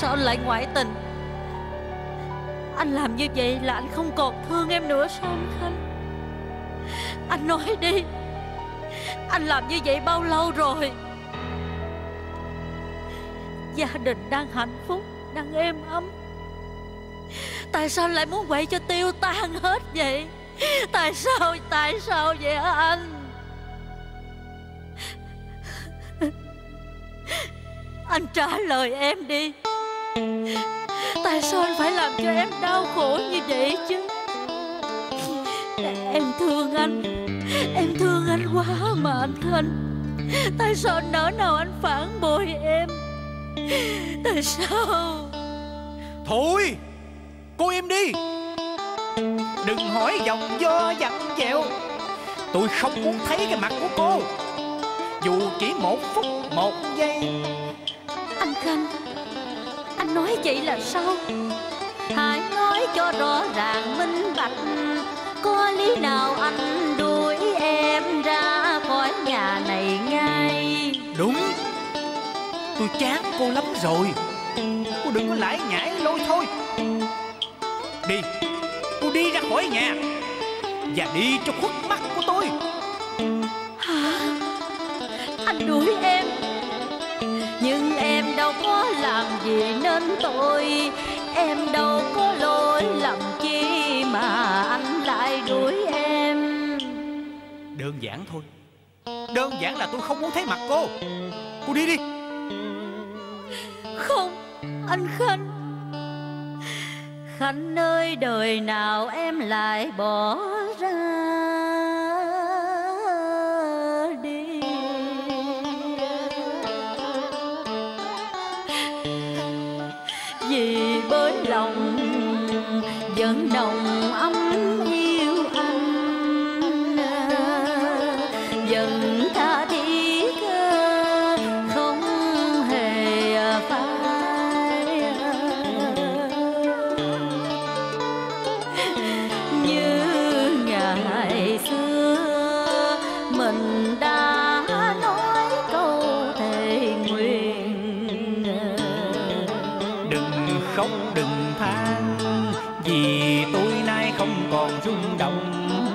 Sao anh lại ngoại tình? Anh làm như vậy là anh không còn thương em nữa sao anh Khanh? Anh nói đi. Anh làm như vậy bao lâu rồi? Gia đình đang hạnh phúc, Đang êm ấm. Tại sao anh lại muốn quậy cho tiêu tan hết vậy? Tại sao Tại sao vậy hả anh? Anh trả lời em đi. Tại sao anh phải làm cho em đau khổ như vậy chứ? Em thương anh. Em thương anh quá mà anh Khanh Tại sao nỡ nào anh phản bội em? Tại sao? Thôi Cô im đi. Đừng hỏi dòng do dặn dẹo. Tôi không muốn thấy cái mặt của cô. Dù chỉ một phút một giây. Anh Khanh Anh nói vậy là sao? Hãy nói cho rõ ràng minh bạch. Có lý nào anh đuổi em ra khỏi nhà này ngay? Đúng. Tôi chán cô lắm rồi. Cô đừng có lải nhải lôi thôi. Đi. Cô đi ra khỏi nhà. Và đi cho khuất mắt của tôi. Hả? Anh đuổi em? Nhưng em đâu có làm gì nên tội Em đâu có lỗi lầm chi Mà anh lại đuổi em. Đơn giản thôi. Đơn giản là tôi không muốn thấy mặt cô. Cô đi đi. Không Anh Khanh. Khanh ơi đời nào em lại bỏ ra vẫn nồng ấm yêu anh Vẫn tha thiết không hề phai. Như ngày xưa, mình đã nói câu thề nguyện. Đừng khóc, đừng than. Vì tôi nay không còn rung động.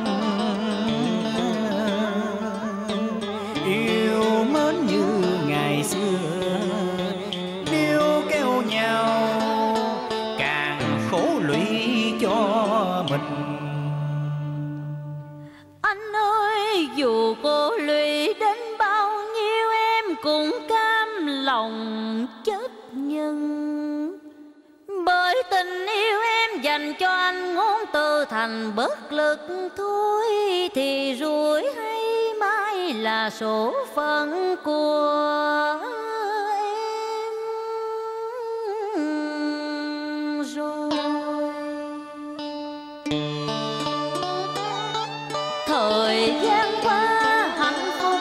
Thành bất lực thôi thì rủi hay mai là số phận của em rồi. Thời gian qua, hạnh phúc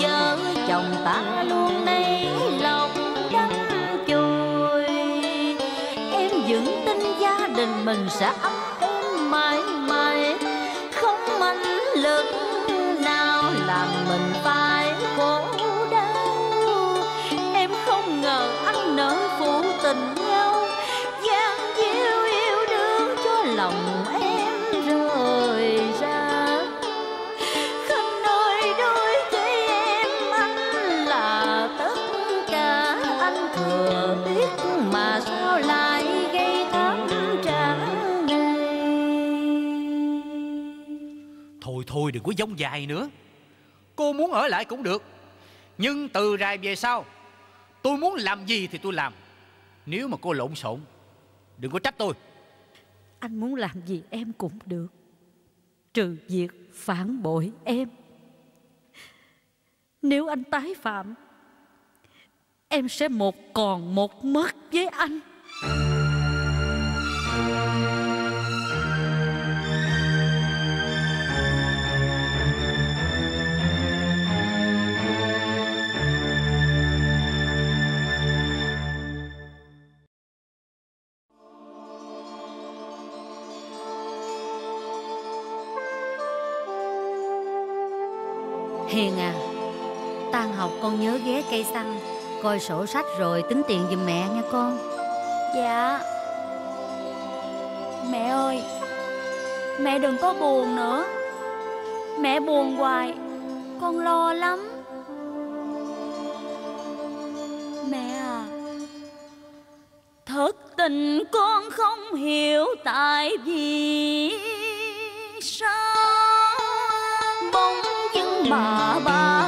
vợ chồng ta luôn nấy lòng đắm chồi. Em vững tin gia đình mình sẽ ấm đừng có giống dài nữa. Cô muốn ở lại cũng được, Nhưng từ rày về sau, Tôi muốn làm gì thì tôi làm. Nếu mà cô lộn xộn, Đừng có trách tôi. Anh muốn làm gì em cũng được, trừ việc phản bội em. Nếu anh tái phạm, em sẽ một còn một mất với anh. Con nhớ ghé cây xăng Coi sổ sách rồi tính tiền giùm mẹ nha con. Dạ. Mẹ ơi, Mẹ đừng có buồn nữa. Mẹ buồn hoài, Con lo lắm. Mẹ à Thật tình con không hiểu tại vì sao. Bỗng dưng bà ba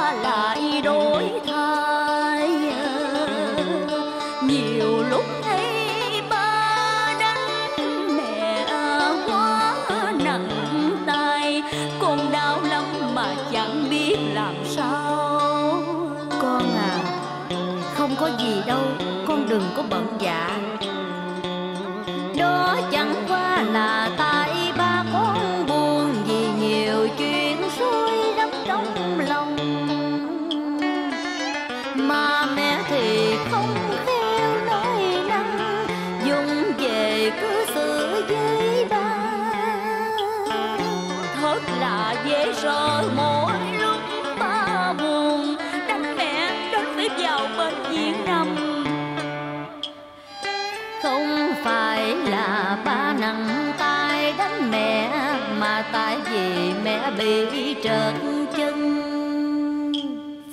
bị trợt chân.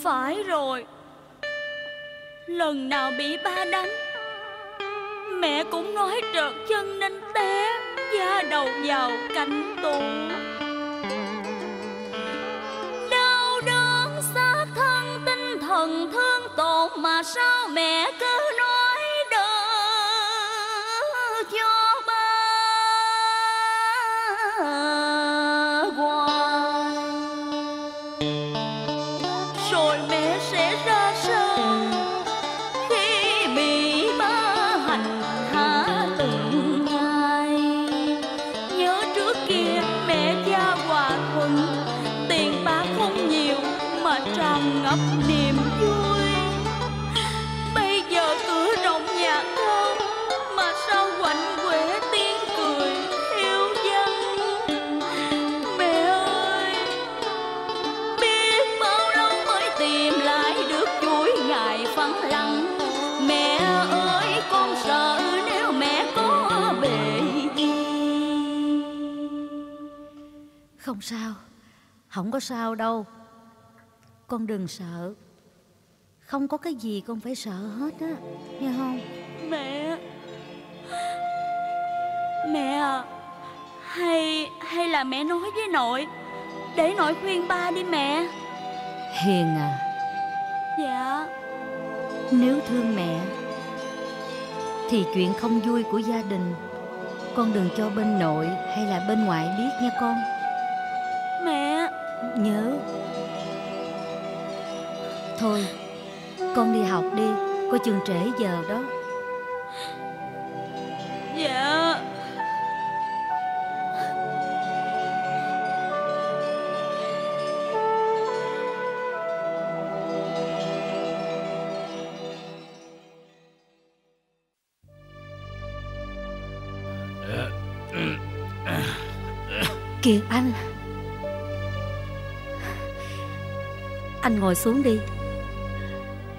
Phải rồi. Lần nào bị ba đánh, Mẹ cũng nói trợt chân nên té, Da đầu vào cạnh tủ. Đau đớn, xác thân, tinh thần thương tổn Mà sao mẹ cứ nói không sao. Không có sao đâu. Con đừng sợ. Không có cái gì con phải sợ hết á. Nghe không? Mẹ. Mẹ à. Hay hay là mẹ nói với nội. Để nội khuyên ba đi mẹ. Hiền à. Dạ. Nếu thương mẹ thì chuyện không vui của gia đình con đừng cho bên nội hay là bên ngoại biết nha con nhớ. Thôi con đi học đi. Coi chừng trễ giờ đó. Dạ. Kìa anh Anh ngồi xuống đi.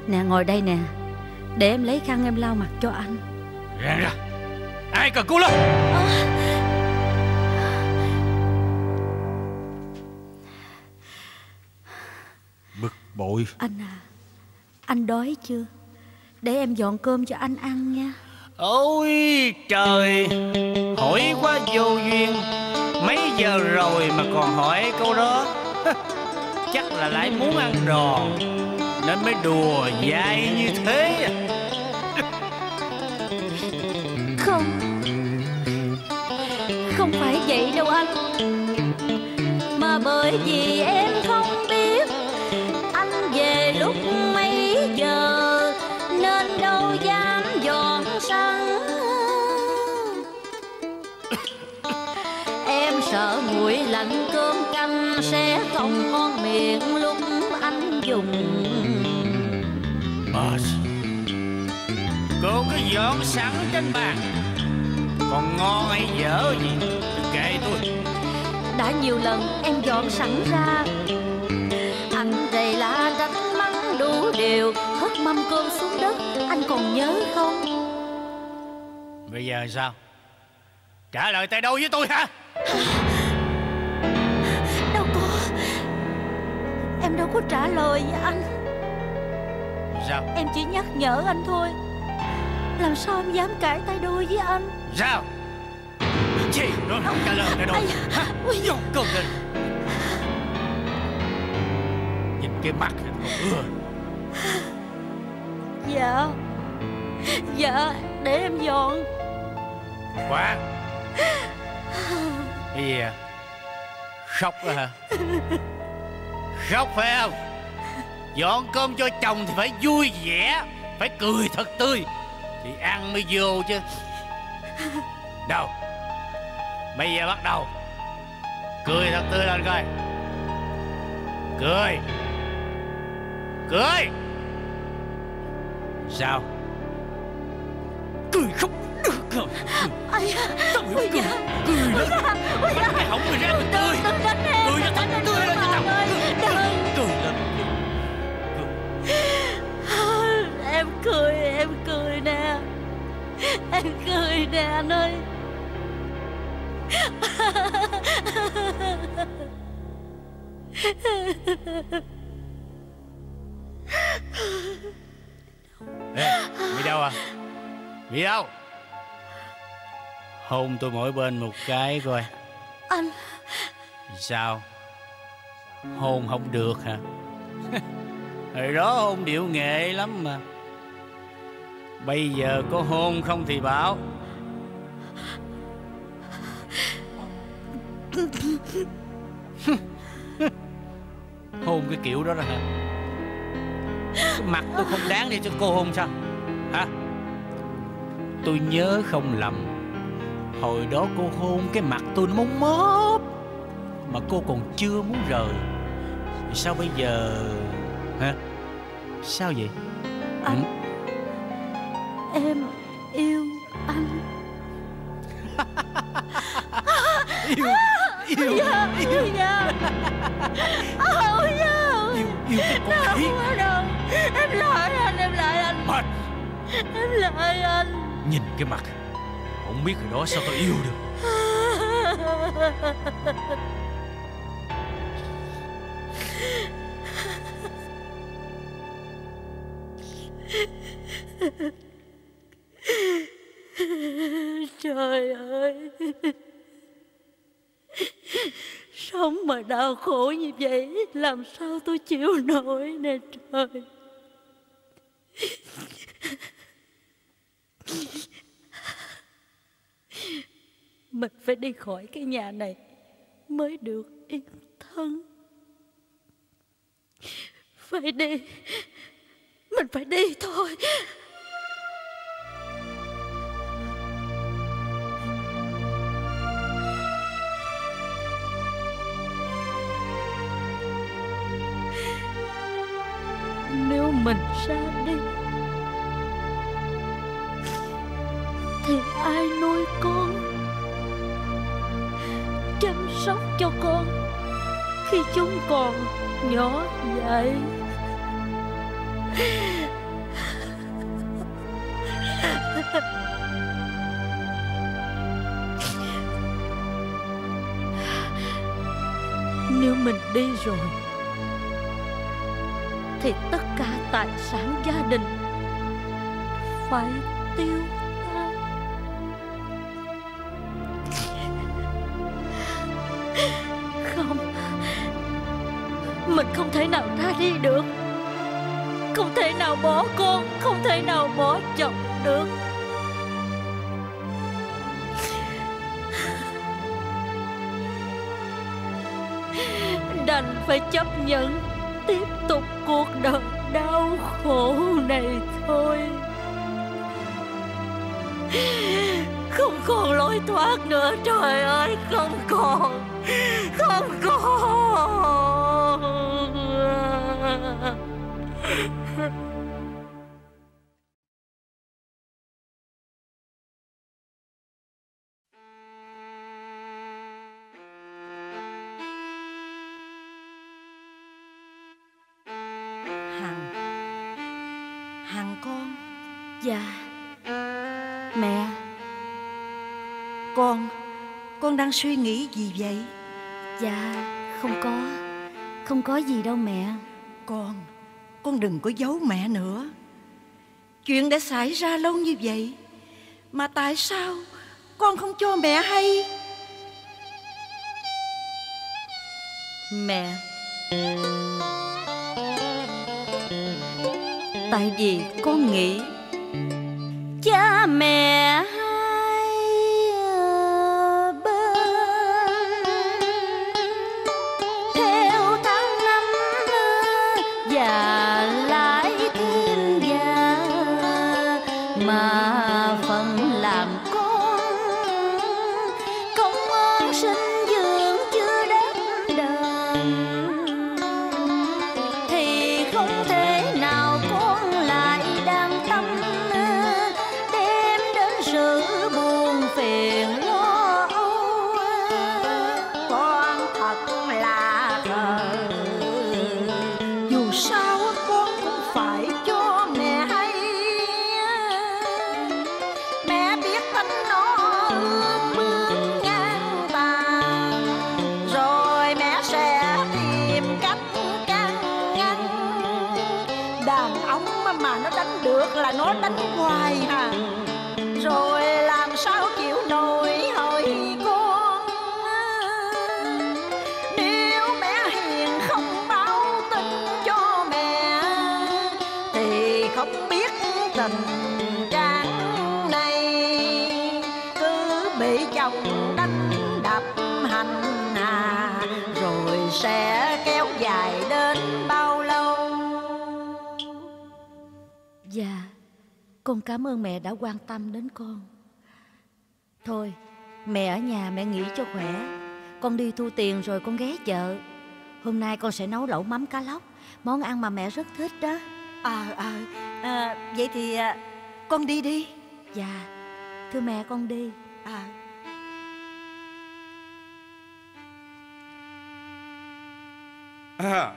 Nè ngồi đây nè. Để em lấy khăn em lau mặt cho anh. Ra ra. Ai cần cứu lên Bực bội. Anh à Anh đói chưa? Để em dọn cơm cho anh ăn nha. Ôi trời Hỏi quá vô duyên. Mấy giờ rồi mà còn hỏi câu đó Chắc là lại muốn ăn đòn Nên mới đùa dai như thế. À. Không. Không phải vậy đâu anh. Mà bởi vì em không không ngon miệng lúc anh dùng. Boss. Cô cứ dọn sẵn trên bàn. Còn ngon hay dở gì Kệ tôi. Đã nhiều lần em dọn sẵn ra. Anh đầy la đánh mắng đủ điều Hất mâm cơm xuống đất Anh còn nhớ không? Bây giờ sao? Trả lời tay đâu với tôi hả Em đâu có trả lời với anh. Sao? Em chỉ nhắc nhở anh thôi. Làm sao em dám cãi tay đôi với anh? Sao? Chị nó không trả lời tay Ây Hả? Vô cơn lên Nhìn cái mặt này còn ưa Dạ. Dạ Để em dọn. Khoan Cái gì à Sốc đó hả Sốc phải không? Dọn cơm cho chồng thì phải vui vẻ Phải cười thật tươi. Thì ăn mới vô chứ. Đâu? Bây giờ bắt đầu. Cười thật tươi lên coi. Cười. Cười. Sao? Cười không được rồi da. Tao hiểu cười. Cười lên da. Cái hỏng người ra mình cười Cười đánh thật tươi cười em cười nè. Em cười nè anh ơi. Ê, Mỹ đâu à? Mỹ đâu? Hôn tôi mỗi bên một cái coi. Anh. Sao? Hôn không được hả? Hồi đó hôn điệu nghệ lắm mà Bây giờ có hôn không thì bảo. Hôn cái kiểu đó đó hả? Mặt tôi không đáng để cho cô hôn sao? Hả? Tôi nhớ không lầm. Hồi đó cô hôn cái mặt tôi nó móng móp Mà cô còn chưa muốn rời. Sao bây giờ? Hả? Sao vậy? Anh Ừ? Em yêu anh. Yêu Yêu Dạ Yêu. Dạ Ôi da. Yêu Yêu cái con Đâu khỉ. đâu Em lại anh Em lại anh. Mệt. Em lại anh. Nhìn cái mặt. Không biết hồi đó sao tôi yêu được Trời ơi. Sống mà đau khổ như vậy, Làm sao tôi chịu nổi nè, trời. Mình phải đi khỏi cái nhà này Mới được yên thân. Phải đi. Mình phải đi thôi. Nhỏ vậy. Nếu mình đi rồi, Thì tất cả tài sản gia đình Phải tiêu nào bỏ con, Không thể nào bỏ chồng được. Đành phải chấp nhận Tiếp tục cuộc đời đau khổ này thôi. Không còn lối thoát nữa, Trời ơi, không còn Không còn. Hằng con. Dạ. Mẹ. Con Con đang suy nghĩ gì vậy? Dạ không có. Không có gì đâu mẹ. Con Con đừng có giấu mẹ nữa. Chuyện đã xảy ra lâu như vậy Mà tại sao Con không cho mẹ hay? Mẹ Tại vì con nghĩ Cha mẹ tiền rồi con ghé chợ. Hôm nay con sẽ nấu lẩu mắm cá lóc Món ăn mà mẹ rất thích đó. À, à, à vậy thì à, con đi đi. Dạ Thưa mẹ con đi. À. À,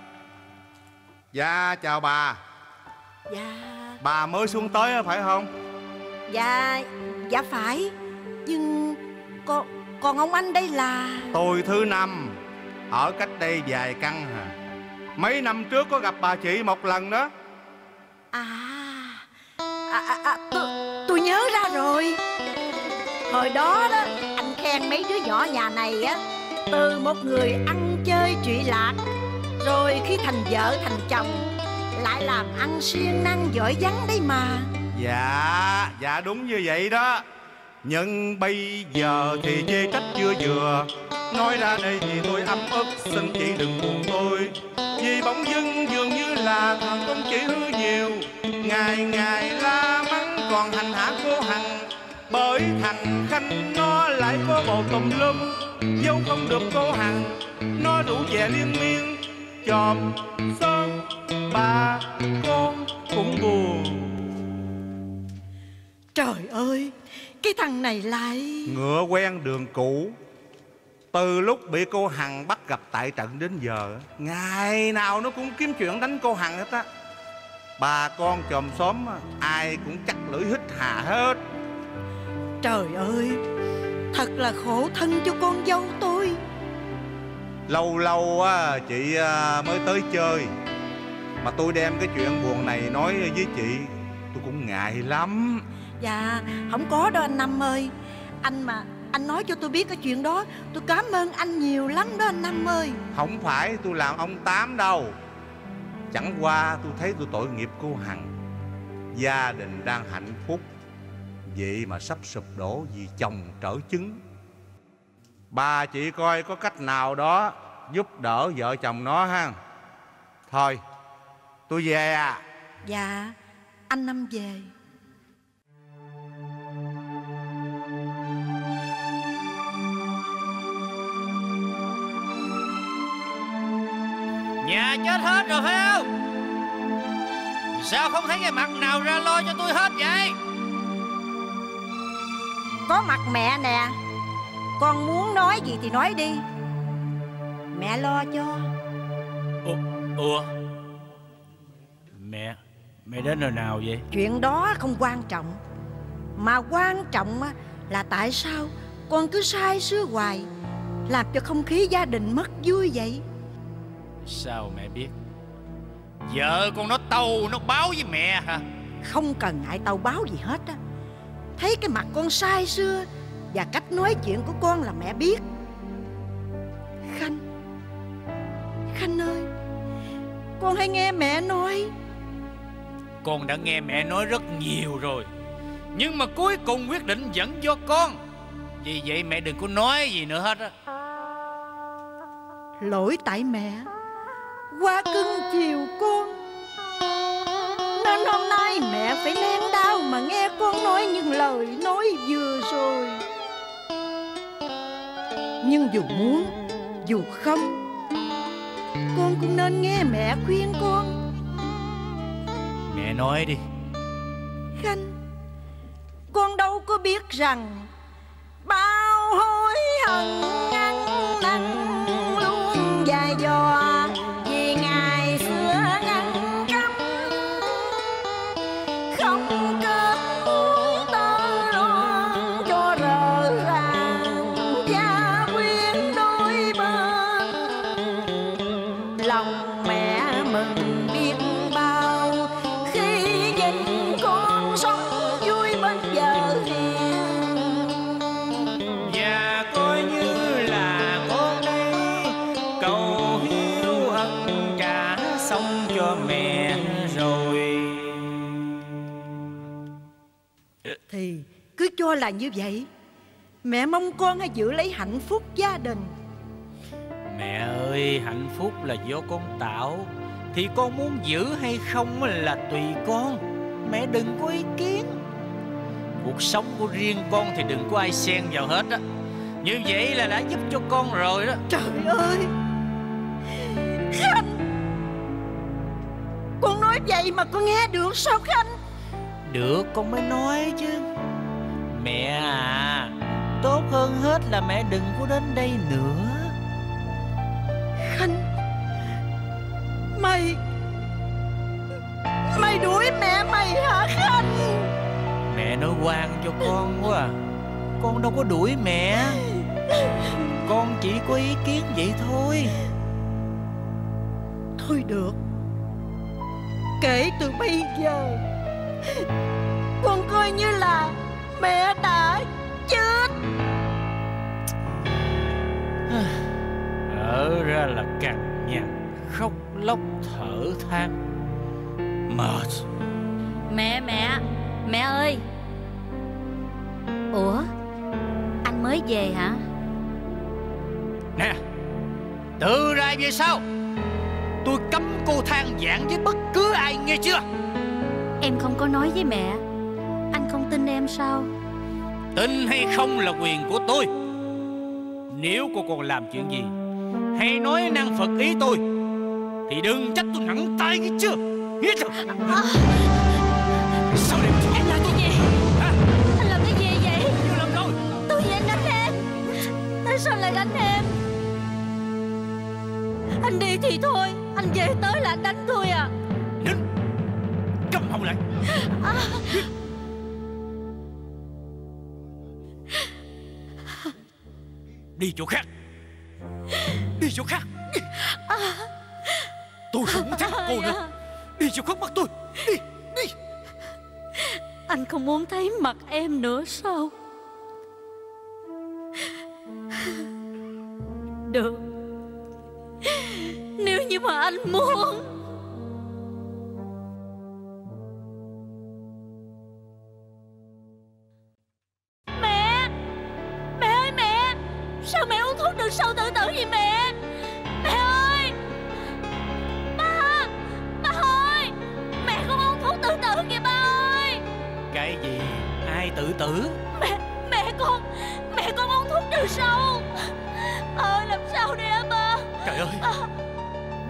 dạ chào bà. Dạ. Bà mới xuống tới á, phải không? Dạ Dạ phải. Nhưng Con Còn ông anh đây là? Tôi thứ năm Ở cách đây vài căn hả Mấy năm trước có gặp bà chị một lần đó. À À, à, à tôi, tôi nhớ ra rồi. Hồi đó đó Anh khen mấy đứa nhỏ nhà này á Từ một người ăn chơi trụy lạc Rồi khi thành vợ thành chồng Lại làm ăn siêng năng giỏi vắng đấy mà. Dạ Dạ đúng như vậy đó nhưng bây giờ thì chê trách chưa vừa. Nói ra đây thì tôi ấm ức, Xin chị đừng buồn tôi. Vì bóng dưng dường như là thằng con chỉ hư nhiều. Ngày ngày la mắng còn hành hạ cô Hằng. Bởi thằng Khanh nó lại có bộ tùm lum Dâu không được cô Hằng. Nó đủ vẻ liên miên, Chòm son bà con cũng buồn. Trời ơi cái thằng này lại Ngựa quen đường cũ. Từ lúc bị cô Hằng bắt gặp tại trận đến giờ Ngày nào nó cũng kiếm chuyện đánh cô Hằng hết á. Bà con chòm xóm Ai cũng chắc lưỡi hít hà hết. Trời ơi Thật là khổ thân cho con dâu tôi. Lâu lâu á chị à, mới tới chơi. Mà tôi đem cái chuyện buồn này nói với chị Tôi cũng ngại lắm Dạ không có đâu anh Năm ơi. Anh mà anh nói cho tôi biết cái chuyện đó Tôi cảm ơn anh nhiều lắm đó anh Năm ơi. Không phải tôi làm ông Tám đâu. Chẳng qua tôi thấy tôi tội nghiệp cô Hằng. Gia đình đang hạnh phúc. Vậy mà sắp sụp đổ vì chồng trở chứng. Bà chị coi có cách nào đó Giúp đỡ vợ chồng nó ha. Thôi tôi về à Dạ anh Năm về Nhà chết hết rồi phải không? Sao không thấy cái mặt nào ra lo cho tôi hết vậy? Có mặt mẹ nè. Con muốn nói gì thì nói đi. Mẹ lo cho. Ủa, Ủa? Mẹ Mẹ đến nơi nào vậy? Chuyện đó không quan trọng. Mà quan trọng á, là tại sao con cứ sai sưa hoài Làm cho không khí gia đình mất vui vậy Sao mẹ biết? Vợ con nó tâu Nó báo với mẹ hả? Không cần ai tàu báo gì hết á. Thấy cái mặt con sai xưa Và cách nói chuyện của con là mẹ biết. Khanh Khanh ơi Con hay nghe mẹ nói. Con đã nghe mẹ nói rất nhiều rồi Nhưng mà cuối cùng quyết định vẫn do con. Vì vậy mẹ đừng có nói gì nữa hết á. Lỗi tại mẹ Quá cưng chiều con. Nên hôm nay mẹ phải nén đau Mà nghe con nói những lời nói vừa rồi. Nhưng dù muốn Dù không Con cũng nên nghe mẹ khuyên con. Mẹ nói đi. Khanh Con đâu có biết rằng Bao hối hận ăn năn là như vậy? Mẹ mong con hãy giữ lấy hạnh phúc gia đình. Mẹ ơi hạnh phúc là do con tạo. Thì con muốn giữ hay không là tùy con. Mẹ đừng có ý kiến. Cuộc sống của riêng con thì đừng có ai xen vào hết á. Như vậy là đã giúp cho con rồi đó. Trời ơi! Khanh! Con nói vậy mà con nghe được sao Khanh? Được con mới nói chứ Mẹ à. Tốt hơn hết là mẹ đừng có đến đây nữa. Khanh Mày Mày đuổi mẹ mày hả Khanh? Mẹ nói quan cho con quá à. Con đâu có đuổi mẹ. Con chỉ có ý kiến vậy thôi. Thôi được. Kể từ bây giờ Con coi như là Mẹ đã chết. Ở ra là cằn nhằn Khóc lóc thở than. Mệt. Mẹ mẹ Mẹ ơi. Ủa Anh mới về hả? Nè Từ ra về sau. Tôi cấm cô than giảng với bất cứ ai nghe chưa? Em không có nói với mẹ em sao? Tin hay không là quyền của tôi. Nếu cô còn làm chuyện gì Hay nói năng phật ý tôi Thì đừng trách tôi nặng tay nghe chưa? Nghe chưa? Sao đây Anh làm cái gì? Hả? Anh làm cái gì vậy? Nhiều lần rồi. Tôi gì anh đánh em. Tại sao lại đánh em? Anh đi thì thôi Anh về tới là anh đánh tôi à. Nín Câm họng lại Đi chỗ khác. Đi chỗ khác. Tôi không muốn thấy mặt cô nữa. Đi chỗ khác bắt tôi. Đi Đi. Anh không muốn thấy mặt em nữa sao? Được. Nếu như mà anh muốn. Sâu tự tử vậy mẹ Mẹ ơi Ba Ba ơi Mẹ không uống thuốc tự tử kìa ba ơi. Cái gì Ai tự tử Mẹ Mẹ con Mẹ con uống thuốc trừ sâu. Ba ơi làm sao đây hả ba? Trời ơi.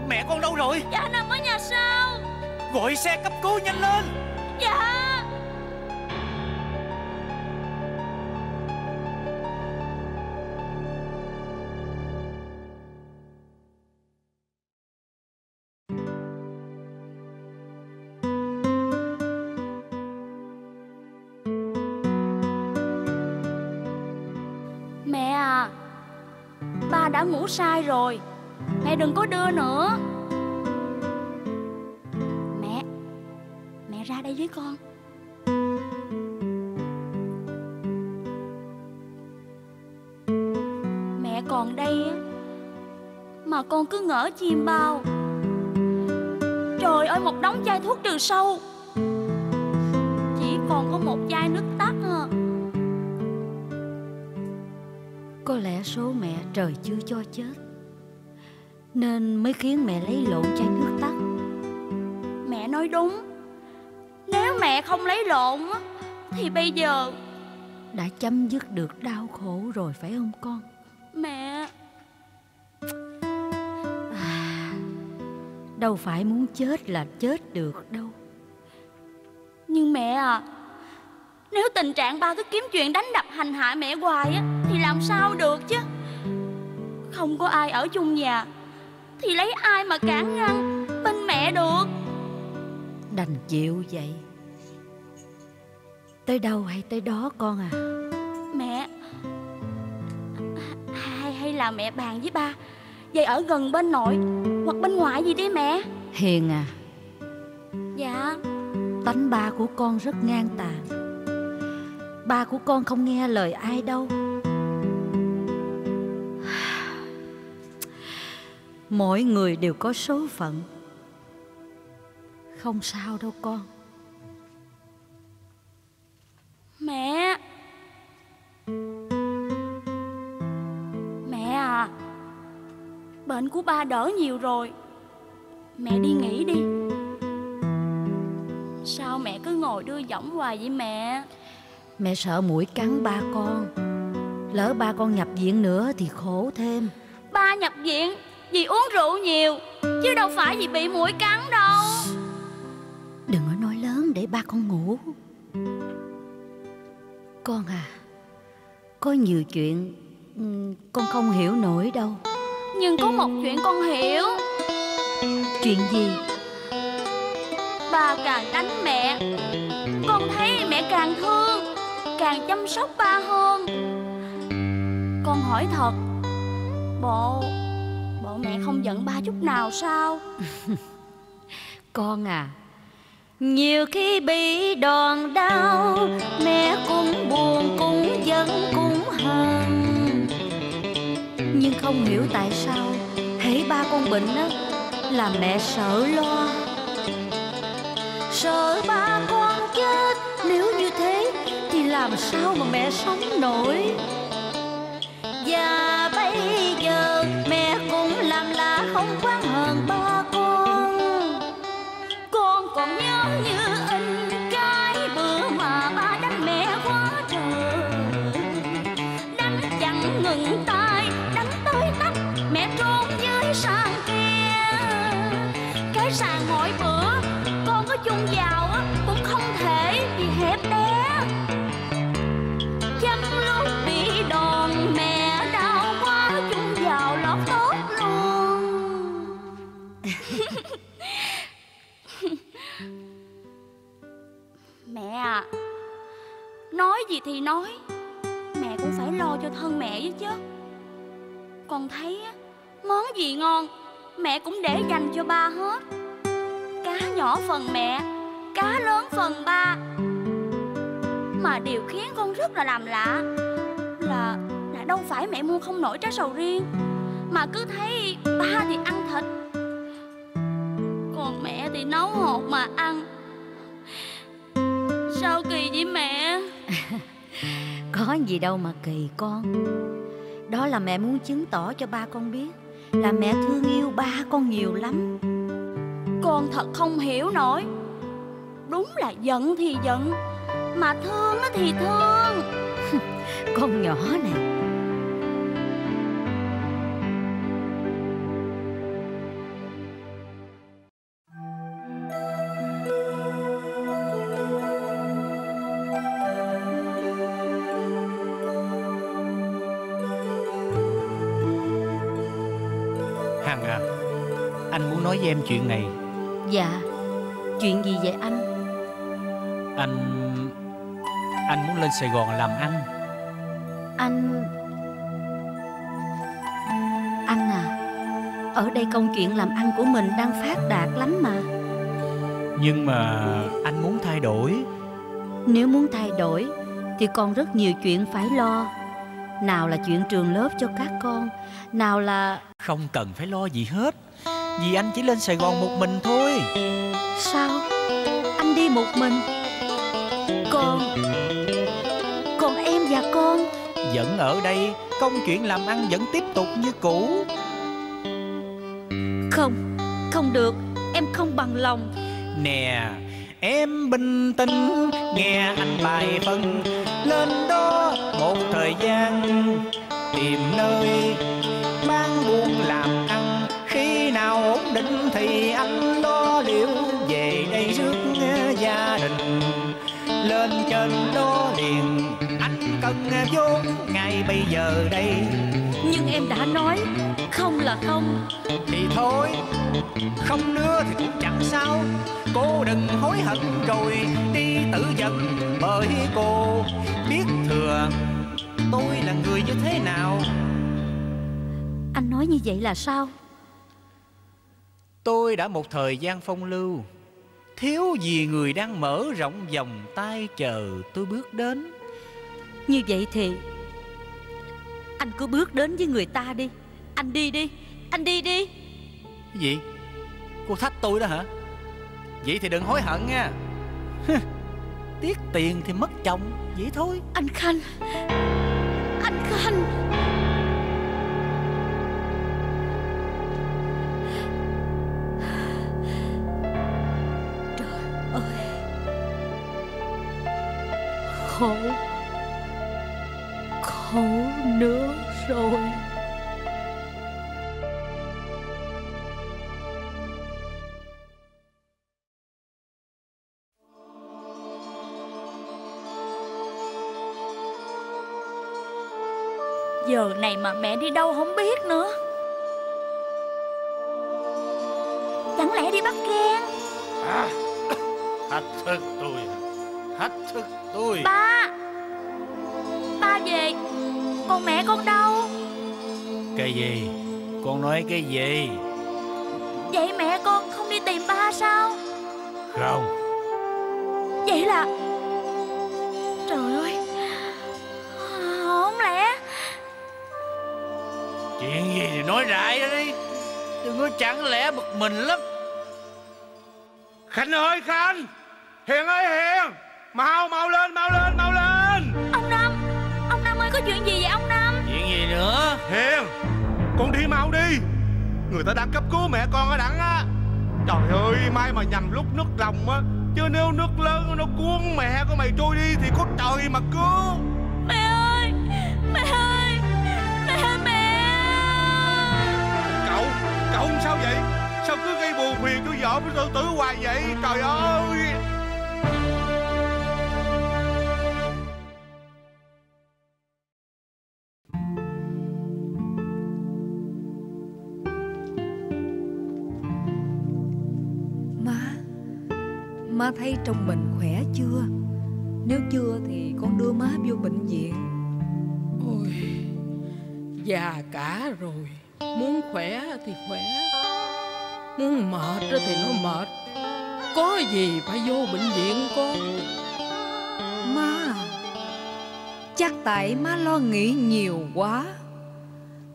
Mẹ con đâu rồi? Dạ nằm ở nhà sau. Gọi xe cấp cứu nhanh lên. Dạ Đã ngủ sai rồi. Mẹ đừng có đưa nữa. Mẹ Mẹ ra đây với con. Mẹ còn đây á, Mà con cứ ngỡ chim bao. Trời ơi, một đống chai thuốc trừ sâu. Chỉ còn có một chai Có lẽ số mẹ trời chưa cho chết Nên mới khiến mẹ lấy lộn chai nước tắt. Mẹ nói đúng. Nếu mẹ không lấy lộn á Thì bây giờ Đã chấm dứt được đau khổ rồi phải không con? Mẹ. Đâu phải muốn chết là chết được đâu. Nhưng mẹ à Nếu tình trạng ba cứ kiếm chuyện đánh đập hành hạ mẹ hoài á Thì làm sao được chứ? Không có ai ở chung nhà Thì lấy ai mà cản ngăn Bên mẹ được. Đành chịu vậy. Tới đâu hay tới đó con à? Mẹ Hay hay là mẹ bàn với ba Vậy ở gần bên nội Hoặc bên ngoại gì đi mẹ? Hiền à Dạ. Tánh ba của con rất ngang tàn Ba của con không nghe lời ai đâu. Mỗi người đều có số phận. Không sao đâu con. Mẹ. Mẹ à Bệnh của ba đỡ nhiều rồi. Mẹ đi nghỉ đi. Sao mẹ cứ ngồi đưa giỏng hoài vậy mẹ? Mẹ sợ mũi cắn ba con. Lỡ ba con nhập viện nữa thì khổ thêm. Ba nhập viện vì uống rượu nhiều Chứ đâu phải vì bị mũi cắn đâu. Đừng có nói lớn để ba con ngủ. Con à Có nhiều chuyện ừm, Con không hiểu nổi đâu. Nhưng có một chuyện con hiểu. Chuyện gì? Ba càng đánh mẹ Con thấy mẹ càng thương Càng chăm sóc ba hơn Con hỏi thật, Bộ Bộ mẹ không giận ba chút nào sao? Con à Nhiều khi bị đòn đau, Mẹ cũng buồn, cũng giận, cũng hờn. Nhưng không hiểu tại sao Hễ ba con bệnh á, Là mẹ sợ lo. Sợ ba làm sao mà mẹ sống nổi? Và thì nói Mẹ cũng phải lo cho thân mẹ với chứ. Con thấy á, Món gì ngon Mẹ cũng để dành cho ba hết. Cá nhỏ phần mẹ Cá lớn phần ba. Mà điều khiến con rất là làm lạ Là Là đâu phải mẹ mua không nổi trái sầu riêng Mà cứ thấy ba thì ăn thịt. Còn mẹ thì nấu hột mà ăn. Sao kỳ vậy mẹ? Có gì đâu mà kỳ con. Đó là mẹ muốn chứng tỏ cho ba con biết Là mẹ thương yêu ba con nhiều lắm. Con thật không hiểu nổi. Đúng là giận thì giận Mà thương thì thương. Con nhỏ này Anh muốn nói với em chuyện này. Dạ. Chuyện gì vậy anh? Anh Anh muốn lên Sài Gòn làm ăn. Anh Ở đây công chuyện làm ăn của mình đang phát đạt lắm mà. Nhưng mà anh muốn thay đổi. Nếu muốn thay đổi Thì còn rất nhiều chuyện phải lo. Nào là chuyện trường lớp cho các con Nào là Không cần phải lo gì hết Vì anh chỉ lên Sài Gòn một mình thôi. Sao? Anh đi một mình. Còn Còn em và con? Vẫn ở đây Công chuyện làm ăn vẫn tiếp tục như cũ. Không Không được. Em không bằng lòng. Nè Em bình tĩnh Nghe anh bài phân. Lên đó một thời gian Tìm nơi Bán buôn làm giờ đây. Nhưng em đã nói Không là không. Thì thôi Không nữa thì cũng chẳng sao. Cô đừng hối hận rồi Đi tự giận. Bởi cô Biết thừa Tôi là người như thế nào? Anh nói như vậy là sao? Tôi đã một thời gian phong lưu. Thiếu gì người đang mở rộng vòng tay chờ tôi bước đến. Như vậy thì Anh cứ bước đến với người ta đi. Anh đi đi. Anh đi đi. Cái gì? Cô thách tôi đó hả? Vậy thì đừng hối hận nha. Tiếc tiền thì mất chồng Vậy thôi. Anh Khanh. Anh Khanh. Trời ơi. Khổ mẹ đi đâu không biết nữa. Chẳng lẽ đi bắt ghen À, thách thức tôi Thách thức tôi. Ba Ba về. Còn mẹ con đâu? Cái gì? Con nói cái gì? Vậy mẹ con không đi tìm ba sao? Không. Vậy là Chuyện gì thì nói đại ra đi. Đừng có chẳng lẽ bực mình lắm. Khanh ơi Khanh Hiền ơi Hiền. Mau mau lên mau lên mau lên. Ông Năm Ông Năm ơi có chuyện gì vậy ông Năm? Chuyện gì nữa? Hiền Con đi mau đi. Người ta đang cấp cứu mẹ con ở đẳng á. Trời ơi mai mà nhầm lúc nước lòng á. Chứ nếu nước lớn nó cuốn mẹ của mày trôi đi Thì có trời mà cứu Cậu không sao vậy? Sao cứ gây buồn phiền cho vợ với tự tử hoài vậy? Trời ơi! Má Má thấy trong mình khỏe chưa? Nếu chưa thì con đưa má vô bệnh viện. Ôi, già cả rồi Muốn khỏe thì khỏe. Muốn mệt thì nó mệt. Có gì phải vô bệnh viện con Má Chắc tại má lo nghĩ nhiều quá.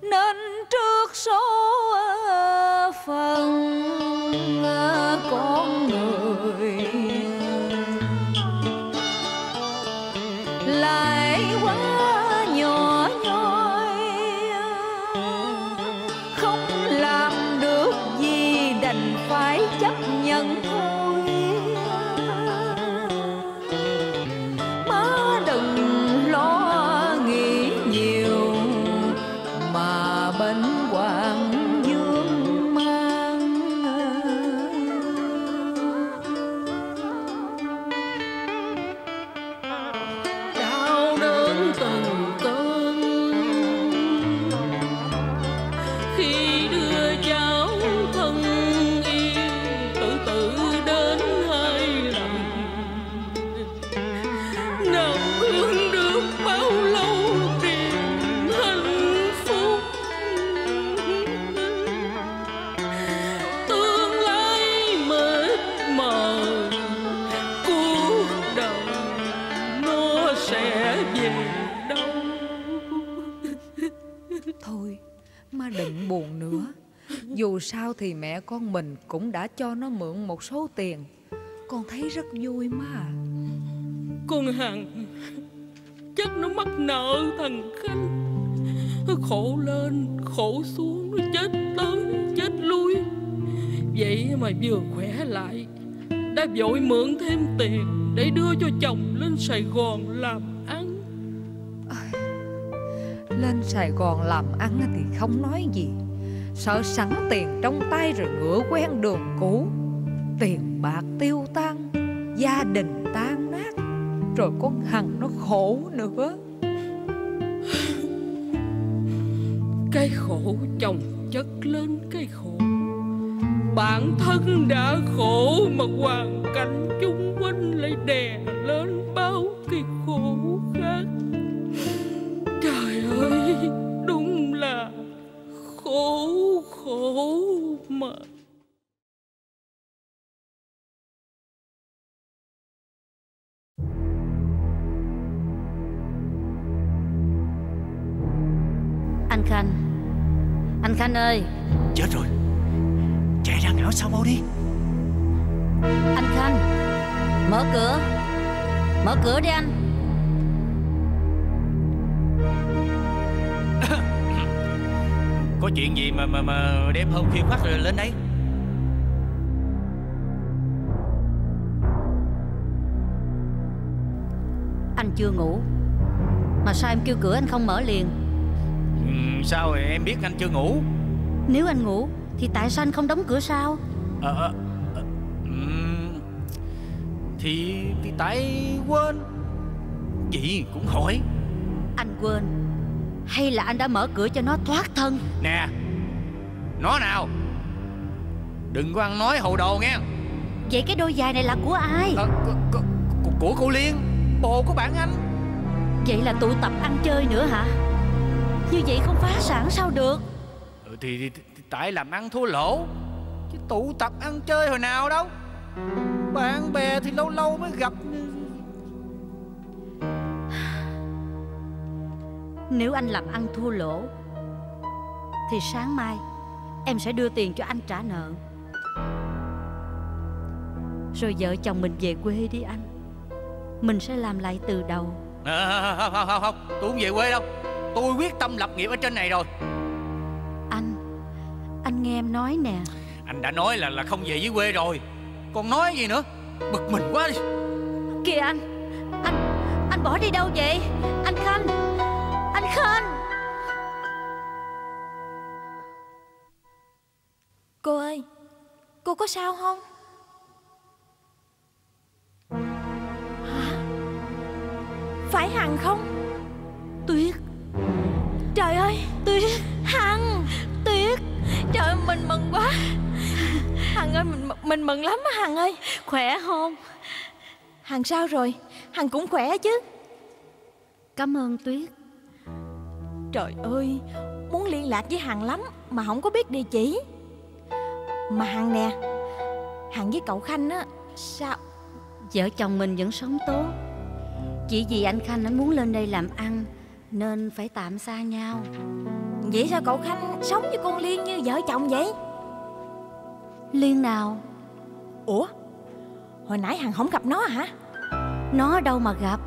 Nên trước số phận à, con người Dù sao thì mẹ con mình cũng đã cho nó mượn một số tiền. Con thấy rất vui má Con Hằng Chắc nó mắc nợ thằng Khanh Khổ lên khổ xuống Nó chết tới chết lui. Vậy mà vừa khỏe lại Đã vội mượn thêm tiền Để đưa cho chồng lên Sài Gòn làm ăn. Lên Sài Gòn làm ăn thì không nói gì Sợ sẵn tiền trong tay rồi ngựa quen đường cũ. Tiền bạc tiêu tan, Gia đình tan nát, Rồi con Hằng nó khổ nữa. Cái khổ chồng chất lên cái khổ. Bản thân đã khổ Mà hoàn cảnh chung quanh lại đè lên khổ mà. Anh Khanh. Anh Khanh ơi. Chết rồi. Chạy ra ngõ sau mau đi. Anh Khanh Mở cửa. Mở cửa đi anh Có chuyện gì mà mà mà đêm hôm khuya khoắt rồi lên đây? Anh chưa ngủ. Mà sao em kêu cửa anh không mở liền? Ừ, Sao em biết anh chưa ngủ. Nếu anh ngủ Thì tại sao anh không đóng cửa sao? Ờ ờ, ờ, ừm, Thì thì tại quên. Vậy cũng hỏi. Anh quên Hay là anh đã mở cửa cho nó thoát thân? Nè Nó nào? Đừng có ăn nói hầu đồ nghe. Vậy cái đôi giày này là của ai? Ờ, của, của, cô Liên Bồ của bạn anh. Vậy là tụ tập ăn chơi nữa hả? Như vậy không phá sản sao được? Ừ, thì, thì, thì tại làm ăn thua lỗ. Chứ tụ tập ăn chơi hồi nào đâu? Bạn bè thì lâu lâu mới gặp Nếu anh làm ăn thua lỗ Thì sáng mai Em sẽ đưa tiền cho anh trả nợ. Rồi vợ chồng mình về quê đi anh. Mình sẽ làm lại từ đầu. À, không, không, không, không Tôi không về quê đâu. Tôi quyết tâm lập nghiệp ở trên này rồi. Anh Anh nghe em nói nè. Anh đã nói là là không về dưới quê rồi. Còn nói gì nữa? Bực mình quá đi. Kìa anh Anh Anh bỏ đi đâu vậy? Anh Khanh anh Khanh. Cô ơi, Cô có sao không? Hả? Phải Hằng không? Tuyết. Trời ơi, Tuyết. Hằng, Tuyết. Trời ơi, mình mừng quá. Hằng ơi, mình mình mừng lắm á Hằng ơi. Khỏe không? Hằng sao rồi? Hằng cũng khỏe chứ. Cảm ơn Tuyết. Trời ơi, Muốn liên lạc với Hằng lắm Mà không có biết địa chỉ. Mà Hằng nè, Hằng với cậu Khanh á, Sao Vợ chồng mình vẫn sống tốt? Chỉ vì anh Khanh anh muốn lên đây làm ăn Nên phải tạm xa nhau. Vậy sao cậu Khanh sống với con Liên như vợ chồng vậy? Liên nào? Ủa? Hồi nãy Hằng không gặp nó hả? Nó đâu mà gặp.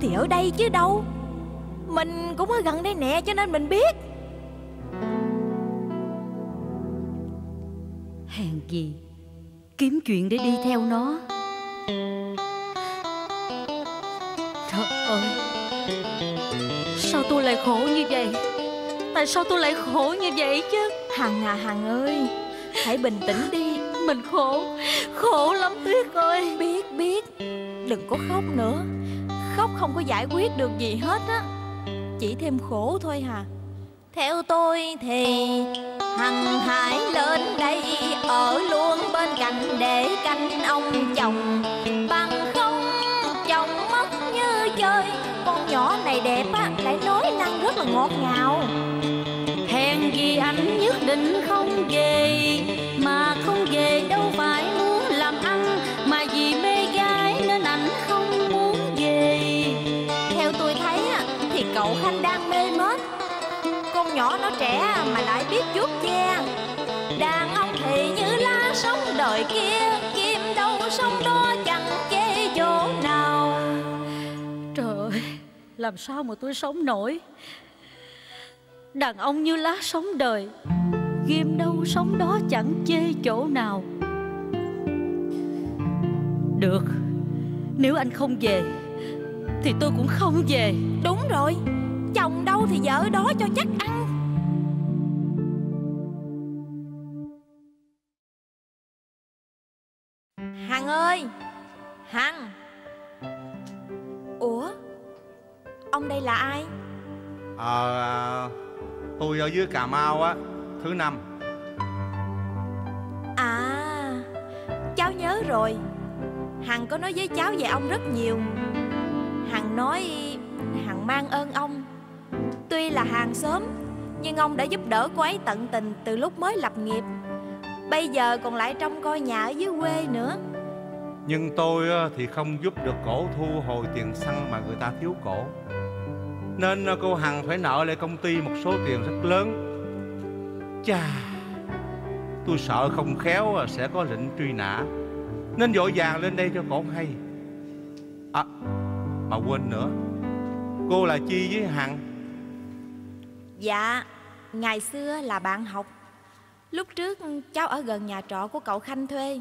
Thì ở đây chứ đâu. Mình cũng ở gần đây nè cho nên mình biết. Hèn gì? Kiếm chuyện để đi theo nó. Trời ơi. Sao tôi lại khổ như vậy? Tại sao tôi lại khổ như vậy chứ? Hằng à Hằng ơi Hãy bình tĩnh đi. Mình khổ Khổ lắm Tuyết ơi. Biết biết. Đừng có khóc nữa. Khóc không có giải quyết được gì hết á chỉ thêm khổ thôi hà Theo tôi thì Hằng hải lên đây, Ở luôn bên cạnh để canh ông chồng. Bằng không, chồng mất như chơi, Con nhỏ này đẹp á, Lại nói năng rất là ngọt ngào. Hèn gì anh nhất định không về nó trẻ mà lại biết chuốt che. Đàn ông thì như lá sống đời kia Kim đâu sống đó chẳng chê chỗ nào. Trời ơi Làm sao mà tôi sống nổi? Đàn ông như lá sống đời Ghim đâu sống đó chẳng chê chỗ nào. Được Nếu anh không về Thì tôi cũng không về. Đúng rồi Chồng đâu thì vợ đó cho chắc ăn Hằng ơi! Hằng! Ủa? Ông đây là ai? Ờ Tôi ở dưới Cà Mau á Thứ năm. À Cháu nhớ rồi. Hằng có nói với cháu về ông rất nhiều. Hằng nói Hằng mang ơn ông. Tuy là hàng xóm Nhưng ông đã giúp đỡ cô ấy tận tình Từ lúc mới lập nghiệp. Bây giờ còn lại trông coi nhà ở dưới quê nữa nhưng tôi ờ, thì không giúp được cổ thu hồi tiền xăng mà người ta thiếu cổ. Nên ờ, cô Hằng phải nợ lại công ty một số tiền rất lớn. Chà, Tôi sợ không khéo ờ, sẽ có lệnh truy nã. Nên vội vàng lên đây cho cổ hay. À Mà quên nữa, Cô là Chi với Hằng? Dạ Ngày xưa là bạn học. Lúc trước, cháu ở gần nhà trọ của cậu Khanh thuê.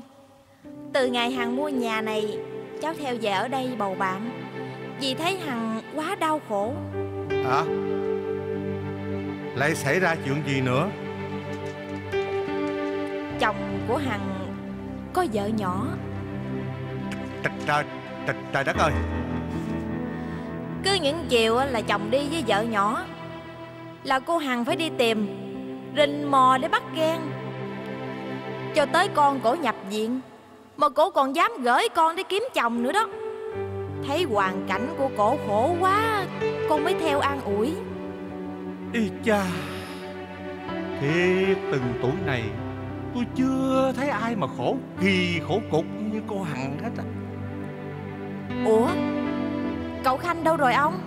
Từ ngày Hằng mua nhà này Cháu theo về ở đây bầu bạn. Vì thấy Hằng quá đau khổ. Hả? Lại xảy ra chuyện gì nữa? Chồng của Hằng có vợ nhỏ. Trời, trời, trời, trời đất ơi. Cứ những chiều là chồng đi với vợ nhỏ. Là cô Hằng phải đi tìm Rình mò để bắt ghen. Cho tới con cổ nhập viện Mà cổ còn dám gửi con để kiếm chồng nữa đó. Thấy hoàn cảnh của cổ khổ quá Con mới theo an ủi. Y cha Thiệt từng tuổi này Tôi chưa thấy ai mà khổ kỳ khổ cục như cô Hằng hết á. Ủa Cậu Khanh đâu rồi ông?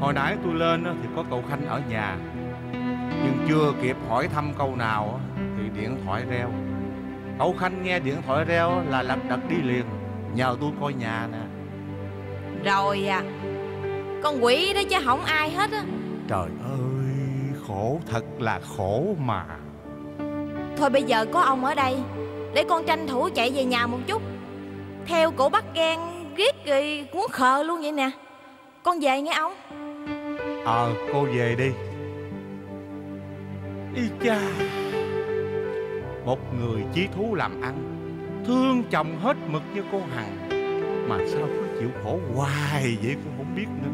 Hồi nãy tôi lên thì có cậu Khanh ở nhà Nhưng chưa kịp hỏi thăm câu nào á, Thì điện thoại reo Cậu Khanh nghe điện thoại reo là lật đật đi liền. Nhờ tôi coi nhà nè. Rồi à Con quỷ đó chứ không ai hết á. Trời ơi Khổ thật là khổ mà. Thôi bây giờ có ông ở đây Để con tranh thủ chạy về nhà một chút. Theo cổ bắt ghen Riết rồi muốn khờ luôn vậy nè. Con về nghe ông. Ờ cô về đi. Y cha Một người chí thú làm ăn Thương chồng hết mực như cô Hằng. Mà sao cứ chịu khổ hoài vậy cũng không biết nữa.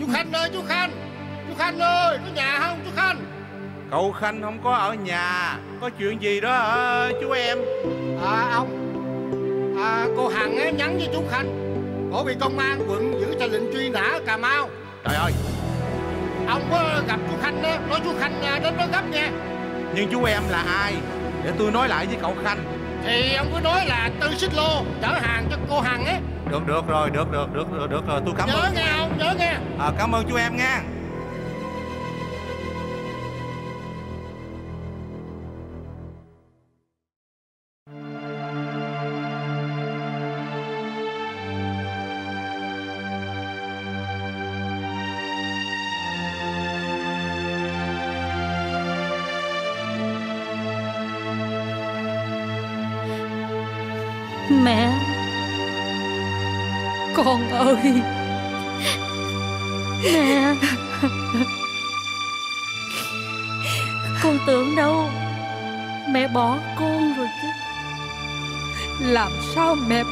Chú Khanh ơi chú Khanh! Chú Khanh ơi có nhà không chú Khanh? Cậu Khanh không có ở nhà. Có chuyện gì đó hả chú em? À ông. À, Cô Hằng á, nhắn với chú Khanh. Cổ bị công an quận giữ cho lệnh truy nã ở Cà Mau. Trời ơi! Ông có gặp chú Khanh á Nói chú Khanh đến đó gấp nha. Nhưng chú em là ai Để tôi nói lại với cậu Khanh. Thì ông cứ nói là Tư Xích Lô Chở hàng cho cô Hằng á Được được rồi được được được được, được rồi tôi cảm Nhớ ơn. nghe ông nhớ nghe. À, Cảm ơn chú em nha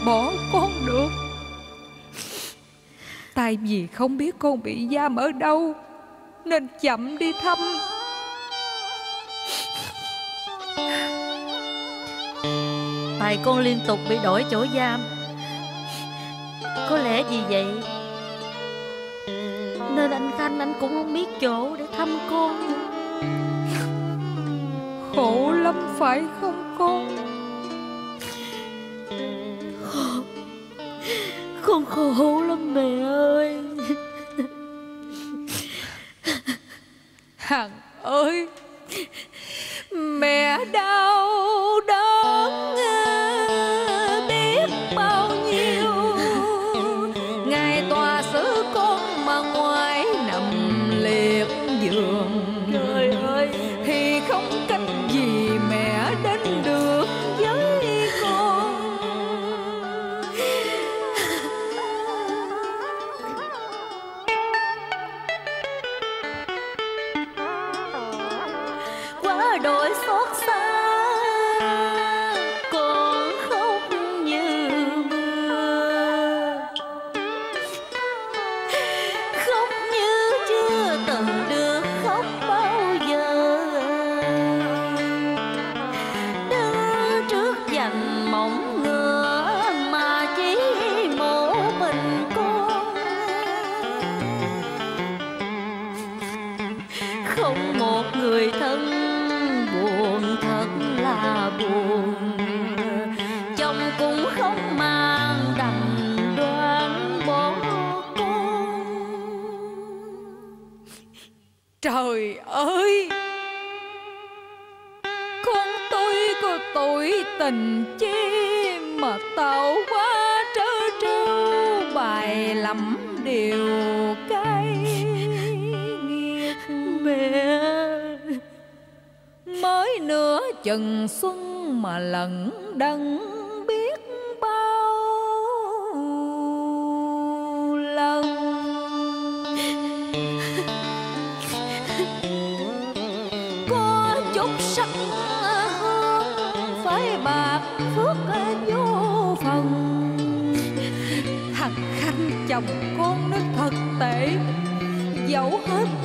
bỏ con được. Tại vì không biết con bị giam ở đâu Nên chậm đi thăm. Tại con liên tục bị đổi chỗ giam. Có lẽ vì vậy Nên anh Khanh anh cũng không biết chỗ để thăm con. Khổ lắm phải không con Con khổ lắm mẹ ơi. Hằng ơi.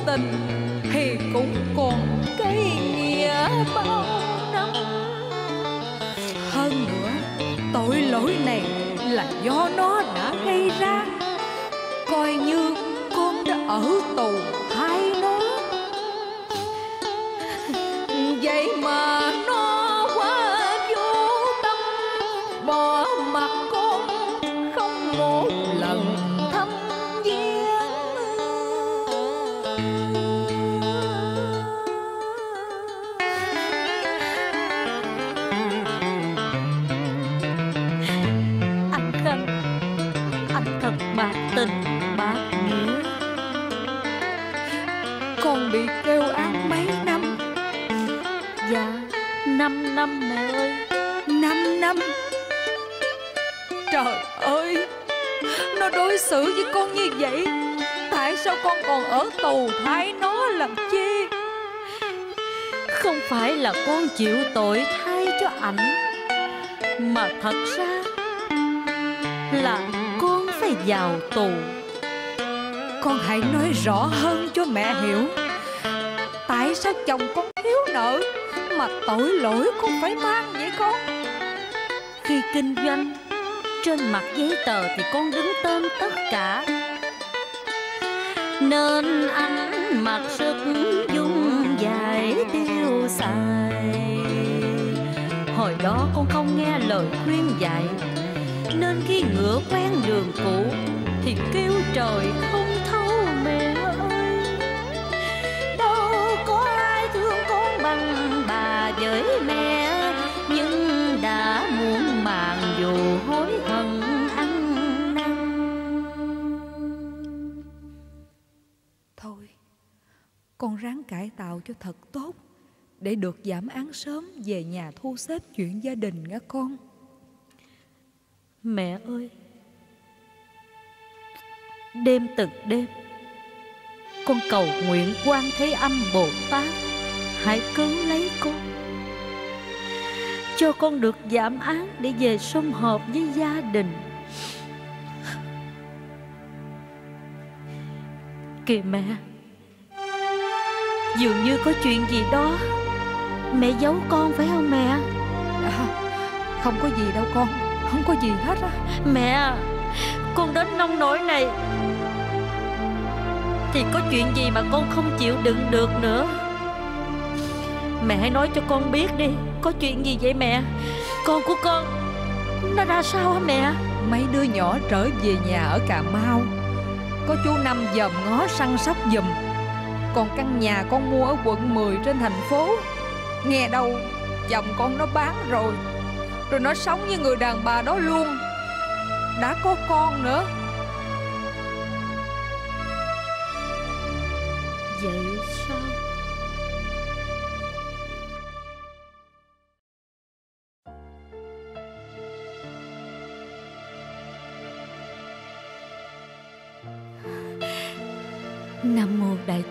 Tình thì cũng còn cái nghĩa bao năm. Hơn nữa, tội lỗi này là do nó đã gây ra. Coi như con đã ở tù hai nó vậy mà đối xử với con như vậy? Tại sao con còn ở tù thay nó làm chi? Không phải là con chịu tội thay cho ảnh mà thật ra là con phải vào tù. Con hãy nói rõ hơn cho mẹ hiểu. Tại sao chồng con thiếu nợ mà tội lỗi con phải mang vậy con? Khi kinh doanh trên mặt giấy tờ thì con đứng tên tất cả. Nên anh mặc sức dung dài tiêu xài. Hồi đó con không nghe lời khuyên dạy. Nên khi ngựa quen đường cũ thì kêu trời không con ráng cải tạo cho thật tốt để được giảm án sớm về nhà thu xếp chuyện gia đình nghe con. Mẹ ơi, Đêm từng đêm, Con cầu nguyện quan Thế Âm Bồ Tát, Hãy cứu lấy con, Cho con được giảm án Để về sum họp với gia đình. Kìa mẹ Dường như có chuyện gì đó. Mẹ giấu con phải không mẹ? À, không có gì đâu con. Không có gì hết á. Mẹ Con đến nông nỗi này. Thì có chuyện gì mà con không chịu đựng được nữa? Mẹ hãy nói cho con biết đi. Có chuyện gì vậy mẹ? Con của con Nó ra sao hả mẹ? Mấy đứa nhỏ trở về nhà ở cà mau. Có chú năm dòm ngó săn sóc giùm còn căn nhà con mua ở quận 10 trên thành phố. Nghe đâu, chồng con nó bán rồi Rồi nó sống với người đàn bà đó luôn. Đã có con nữa.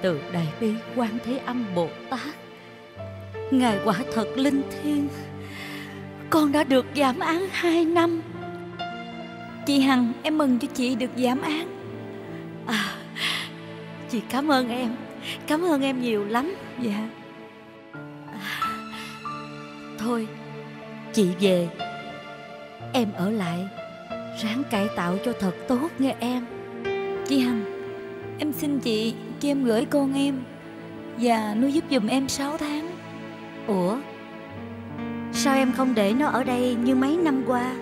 Từ Đại Bi Quan Thế Âm Bồ Tát. Ngài quả thật linh thiêng. Con đã được giảm án 2 năm. Chị Hằng em mừng cho chị được giảm án. À Chị cảm ơn em. Cảm ơn em nhiều lắm. Dạ. À, Thôi Chị về. Em ở lại Ráng cải tạo cho thật tốt nghe em. Chị Hằng Em xin chị cho em gửi con em Và nuôi giúp giùm em 6 tháng. Ủa? Sao em không để nó ở đây như mấy năm qua?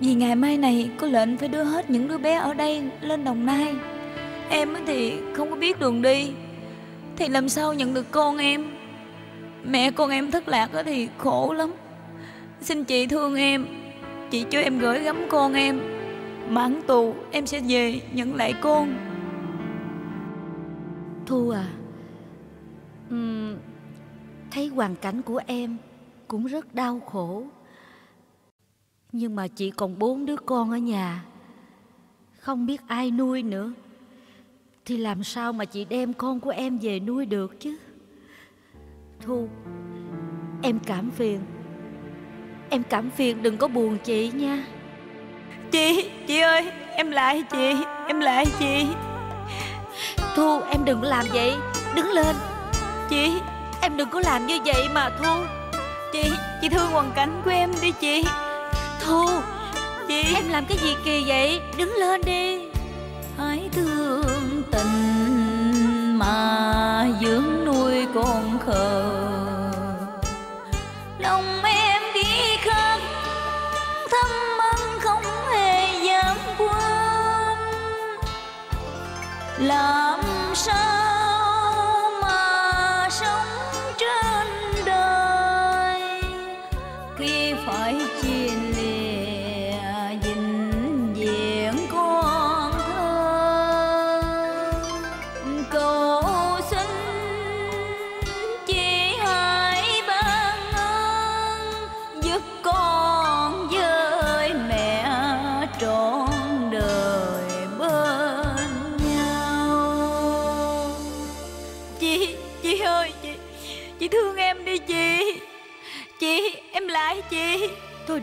Vì ngày mai này có lệnh phải đưa hết những đứa bé ở đây lên Đồng Nai. Em thì không có biết đường đi Thì làm sao nhận được con em? Mẹ con em thất lạc thì khổ lắm. Xin chị thương em Chị cho em gửi gắm con em. Mãn tù em sẽ về nhận lại con Thu à. Uhm, Thấy hoàn cảnh của em Cũng rất đau khổ. Nhưng mà chị còn bốn đứa con ở nhà. Không biết ai nuôi nữa. Thì làm sao mà chị đem con của em về nuôi được chứ? Thu Em cảm phiền. Em cảm phiền đừng có buồn chị nha. Chị, chị ơi Em lại chị, em lại chị. Thu, em đừng có làm vậy. Đứng lên. Chị, em đừng có làm như vậy mà, Thu. Chị chị thương hoàn cảnh của em đi, chị. Thu, Chị. Em làm cái gì kỳ vậy? Đứng lên đi. Hãy thương tình Mà dưỡng nuôi con khờ. Lòng em đi khắc Thâm ân không hề dám quên. Là sao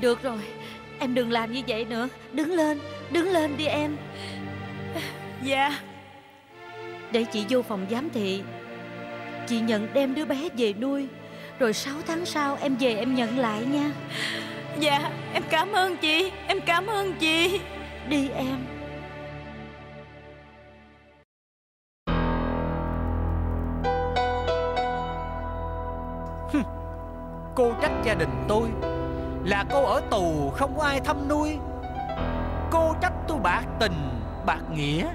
được rồi, em đừng làm như vậy nữa. Đứng lên, đứng lên đi em. Dạ. Để chị vô phòng giám thị. Chị nhận đem đứa bé về nuôi. Rồi 6 tháng sau em về em nhận lại nha. Dạ em cảm ơn chị. Em cảm ơn chị. Đi em. Cô trách gia đình tôi là cô ở tù không có ai thăm nuôi. Cô trách tôi bạc tình, Bạc nghĩa.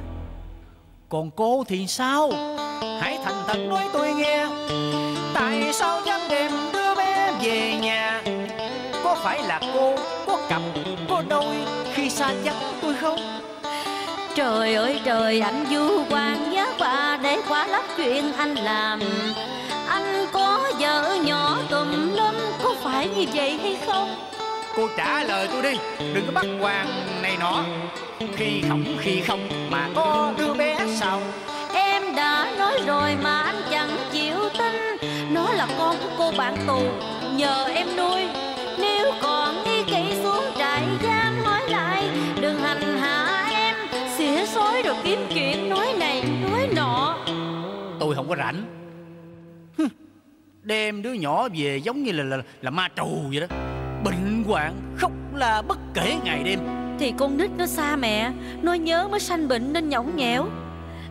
Còn cô thì sao? Hãy thành thật nói tôi nghe. Tại sao dám đem đứa bé về nhà? Có phải là cô Có cặp, Có đôi Khi xa dắt tôi không? Trời ơi trời, anh du quan giá bà để quá lắm chuyện anh làm. Anh có vợ nhỏ tùm lum phải như vậy hay không? Cô trả lời tôi đi Đừng có bắt hoàng này nọ. Khi không khi không Mà có đứa bé sao? Em đã nói rồi mà anh chẳng chịu tin. Nó là con của cô bạn tù Nhờ em nuôi. Nếu còn nghi kỵ xuống trại giam nói lại Đừng hành hạ em. Xỉa xối rồi kiếm chuyện nói này nói nọ. Tôi không có rảnh Đem đứa nhỏ về giống như là là, là ma trù vậy đó. Bệnh hoạn khóc la bất kể ngày đêm. Thì con nít nó xa mẹ Nó nhớ mới sanh bệnh nên nhõng nhẽo.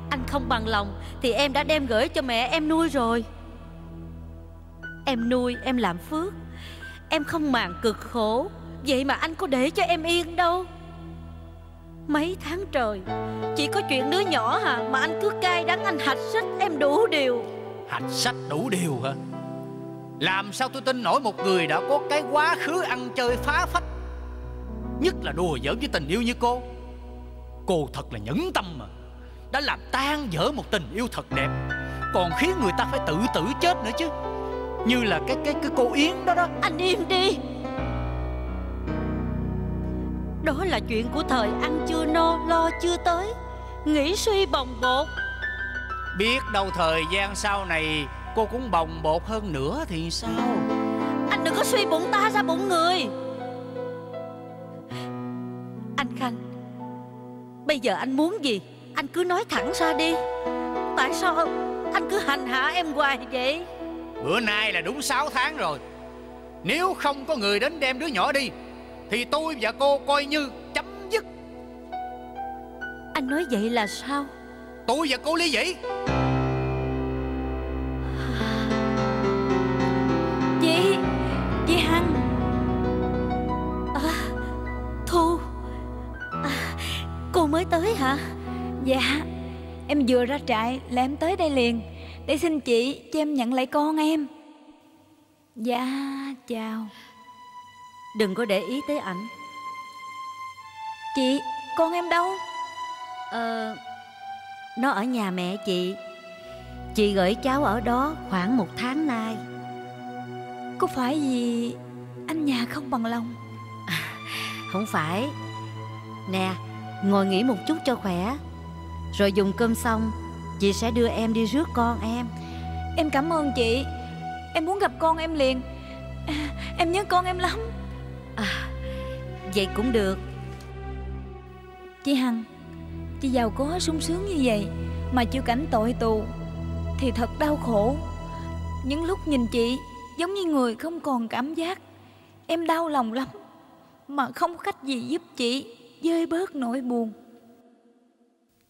Anh không bằng lòng Thì em đã đem gửi cho mẹ em nuôi rồi. Em nuôi em làm phước. Em không màng cực khổ Vậy mà anh có để cho em yên đâu. Mấy tháng trời Chỉ có chuyện đứa nhỏ hả Mà anh cứ cay đắng anh hạch xích em đủ Hạch sách đủ điều hả Làm sao tôi tin nổi một người đã có cái quá khứ ăn chơi phá phách? Nhất là đùa giỡn với tình yêu như cô. Cô thật là nhẫn tâm mà. Đã làm tan vỡ một tình yêu thật đẹp. Còn khiến người ta phải tự tử chết nữa chứ. Như là cái cái cái cô Yến đó đó. Anh im đi. Đó là chuyện của thời ăn chưa no lo chưa tới. Nghĩ suy bồng bột. Biết đâu thời gian sau này Cô cũng bồng bột hơn nữa thì sao? Anh đừng có suy bụng ta ra bụng người. Anh Khanh Bây giờ anh muốn gì? Anh cứ nói thẳng ra đi. Tại sao anh cứ hành hạ em hoài vậy? Bữa nay là đúng 6 tháng rồi. Nếu không có người đến đem đứa nhỏ đi Thì tôi và cô coi như chấm dứt. Anh nói vậy là sao? Tôi và cô ly dị mới tới hả? Dạ. Em vừa ra trại là em tới đây liền. Để xin chị cho em nhận lại con em. Dạ chào. Đừng có để ý tới ảnh. Chị con em đâu? Ờ Nó ở nhà mẹ chị. Chị gửi cháu ở đó khoảng một tháng nay. Có phải vì anh nhà không bằng lòng? Không phải. Nè Ngồi nghỉ một chút cho khỏe. Rồi dùng cơm xong Chị sẽ đưa em đi rước con em. Em cảm ơn chị. Em muốn gặp con em liền. Em nhớ con em lắm. À, Vậy cũng được. Chị Hằng Chị giàu có sung sướng như vậy Mà chịu cảnh tội tù Thì thật đau khổ. Những lúc nhìn chị Giống như người không còn cảm giác. Em đau lòng lắm Mà không có cách gì giúp chị Dơi bớt nỗi buồn.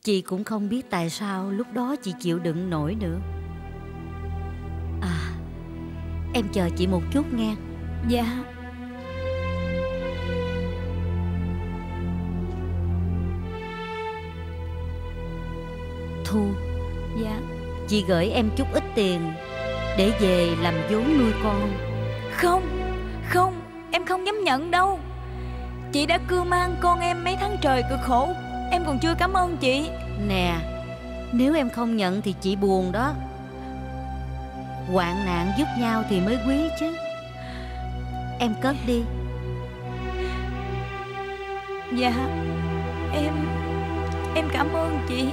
Chị cũng không biết tại sao lúc đó chị chịu đựng nổi nữa. À Em chờ chị một chút nghe. Dạ. Thu Dạ. Chị gửi em chút ít tiền Để về làm vốn nuôi con. Không Không Em không dám nhận đâu Chị đã cưu mang con em mấy tháng trời cực khổ. Em còn chưa cảm ơn chị. Nè Nếu em không nhận thì chị buồn đó. Hoạn nạn giúp nhau thì mới quý chứ. Em cất đi. Dạ Em Em cảm ơn chị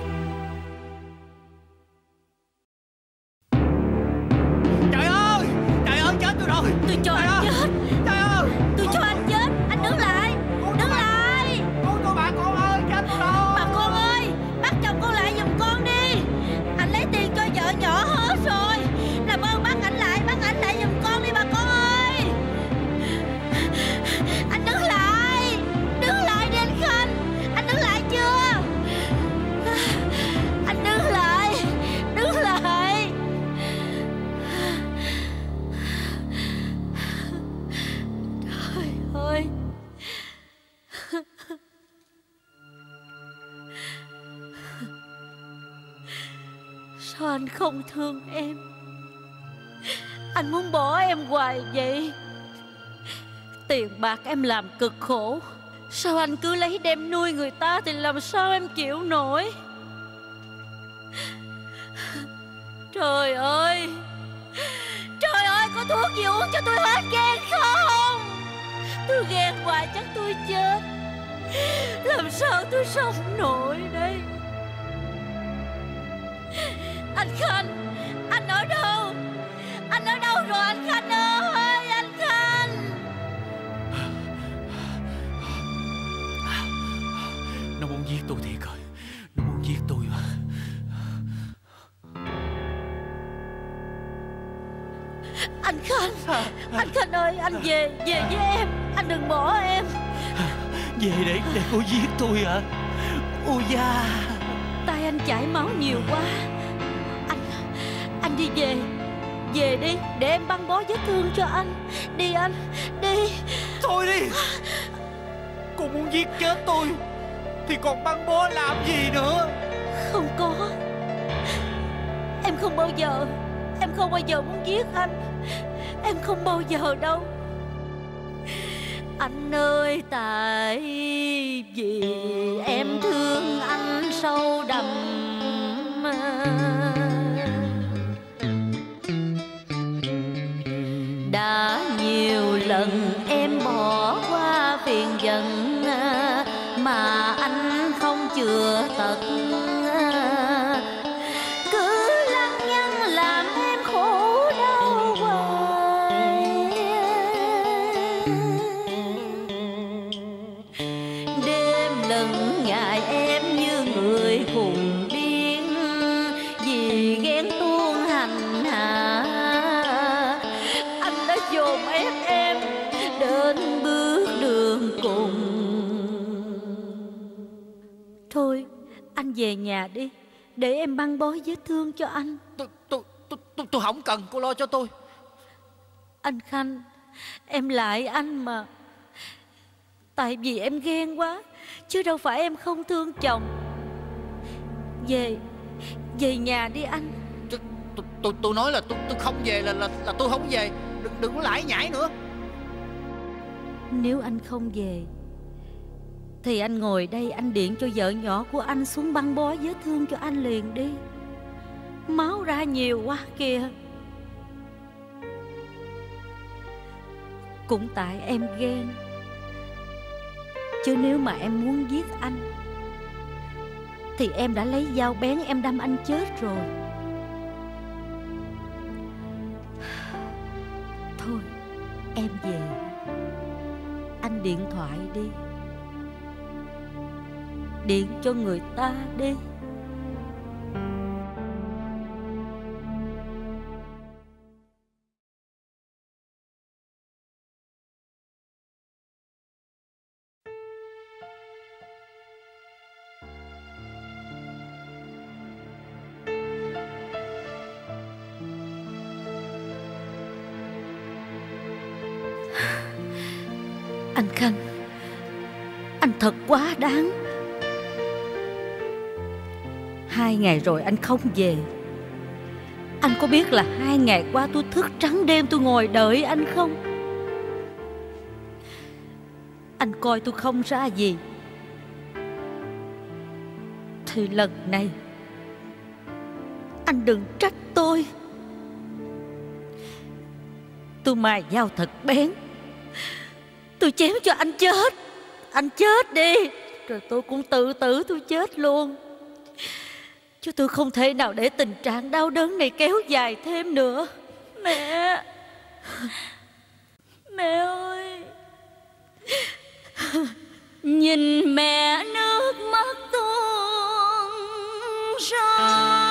bạc em làm cực khổ. Sao anh cứ lấy đem nuôi người ta Thì làm sao em chịu nổi? Trời ơi! Trời ơi, có thuốc gì uống cho tôi hết ghen không? Tôi ghen hoài chắc tôi chết. Làm sao tôi sống nổi đây? Anh Khanh, Anh ở đâu? Anh ở đâu rồi anh Khanh ơi? Nó muốn giết tôi thiệt rồi. Nó muốn giết tôi mà. Anh Khanh Anh Khanh ơi anh về Về với em. Anh đừng bỏ em. Về để để cô giết tôi hả? Ôi da. Tay anh chảy máu nhiều quá. Anh Anh đi về Về đi Để em băng bó vết thương cho anh. Đi anh Đi. Thôi đi. Cô muốn giết chết tôi thì còn băng bó làm gì nữa? Không có. Em không bao giờ, Em không bao giờ muốn giết anh. Em không bao giờ đâu. Anh ơi, tại vì em thương anh sâu đậm. Đã nhiều lần em bỏ qua phiền giận chưa tận nhà đi Để em băng bó vết thương cho anh. Tôi, tôi, tôi, tôi, tôi không cần cô lo cho tôi. Anh Khanh Em lại anh mà. Tại vì em ghen quá Chứ đâu phải em không thương chồng. Về Về nhà đi anh. Tôi, tôi, tôi, tôi nói là tôi, tôi không về là, là, là tôi không về. Đừng, đừng có lải nhải nữa. Nếu anh không về thì anh ngồi đây, anh điện cho vợ nhỏ của anh xuống băng bó vết thương cho anh liền đi. Máu ra nhiều quá kìa. Cũng tại em ghen. Chứ nếu mà em muốn giết anh, Thì em đã lấy dao bén em đâm anh chết rồi. Thôi, em về. Anh điện thoại đi. Điện cho người ta đi. Ngày rồi anh không về. Anh có biết là hai ngày qua tôi thức trắng đêm tôi ngồi đợi anh không? Anh coi tôi không ra gì. Thì lần này, Anh đừng trách tôi. Tôi mài dao thật bén. Tôi chém cho anh chết. Anh chết đi. Rồi tôi cũng tự tử, tôi chết luôn. Chứ tôi không thể nào để tình trạng đau đớn này kéo dài thêm nữa. Mẹ. Mẹ ơi. Nhìn mẹ nước mắt tuôn rơi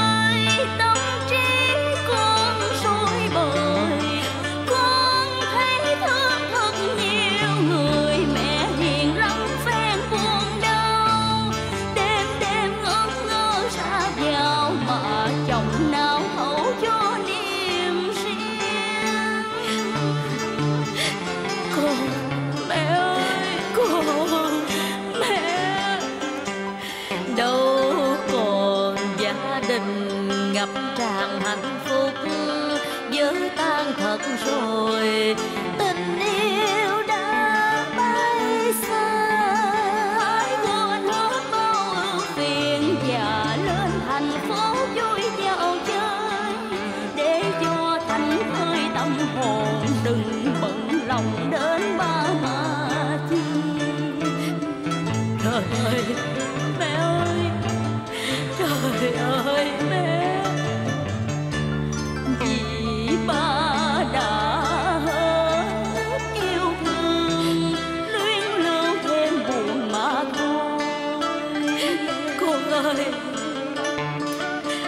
ơi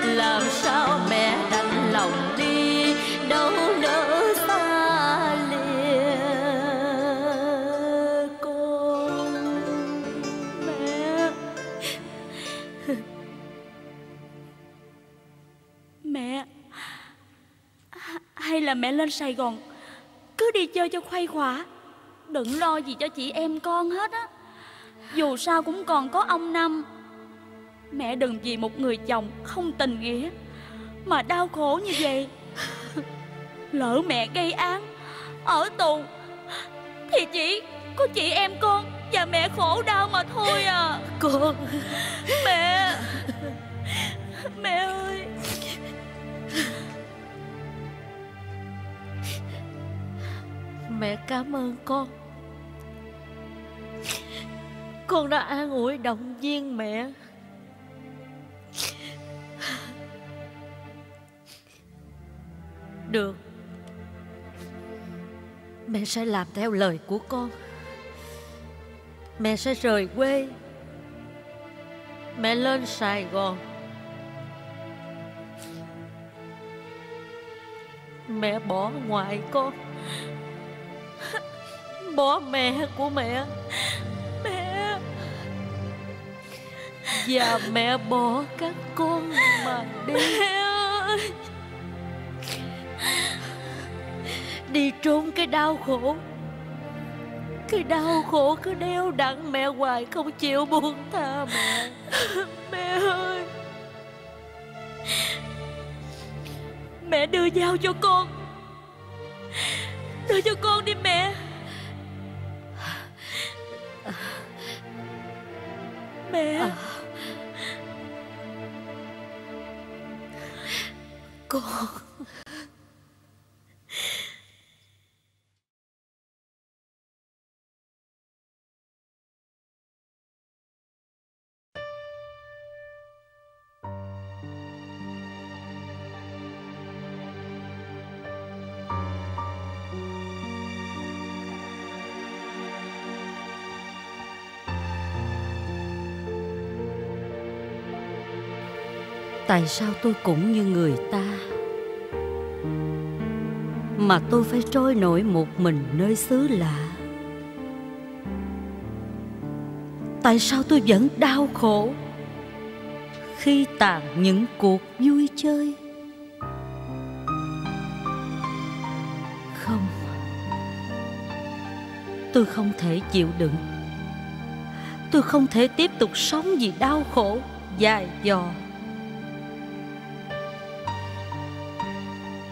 Làm sao mẹ đành lòng đi, Đâu nỡ xa lìa con Mẹ Mẹ, Hay là mẹ lên Sài Gòn, Cứ đi chơi cho khuây khỏa, Đừng lo gì cho chị em con hết á. Dù sao cũng còn có ông Năm Mẹ đừng vì một người chồng không tình nghĩa Mà đau khổ như vậy. Lỡ mẹ gây án Ở tù Thì chỉ có chị em con Và mẹ khổ đau mà thôi à. Con. Mẹ Mẹ ơi. Mẹ cảm ơn con. Con đã an ủi động viên mẹ Được. Mẹ sẽ làm theo lời của con. Mẹ sẽ rời quê. Mẹ lên Sài Gòn. Mẹ bỏ ngoại con. Bỏ mẹ của mẹ. Mẹ. Và mẹ bỏ các con mà đi. Mẹ ơi. Đi trốn cái đau khổ. Cái đau khổ cứ đeo đặng mẹ hoài Không chịu buông tha mẹ. Mẹ ơi. Mẹ đưa dao cho con. Đưa cho con đi mẹ. Mẹ. Con Tại sao tôi cũng như người ta? Mà tôi phải trôi nổi một mình nơi xứ lạ. Tại sao tôi vẫn đau khổ? Khi tàn những cuộc vui chơi. Không. Tôi không thể chịu đựng. Tôi không thể tiếp tục sống vì đau khổ dài dò.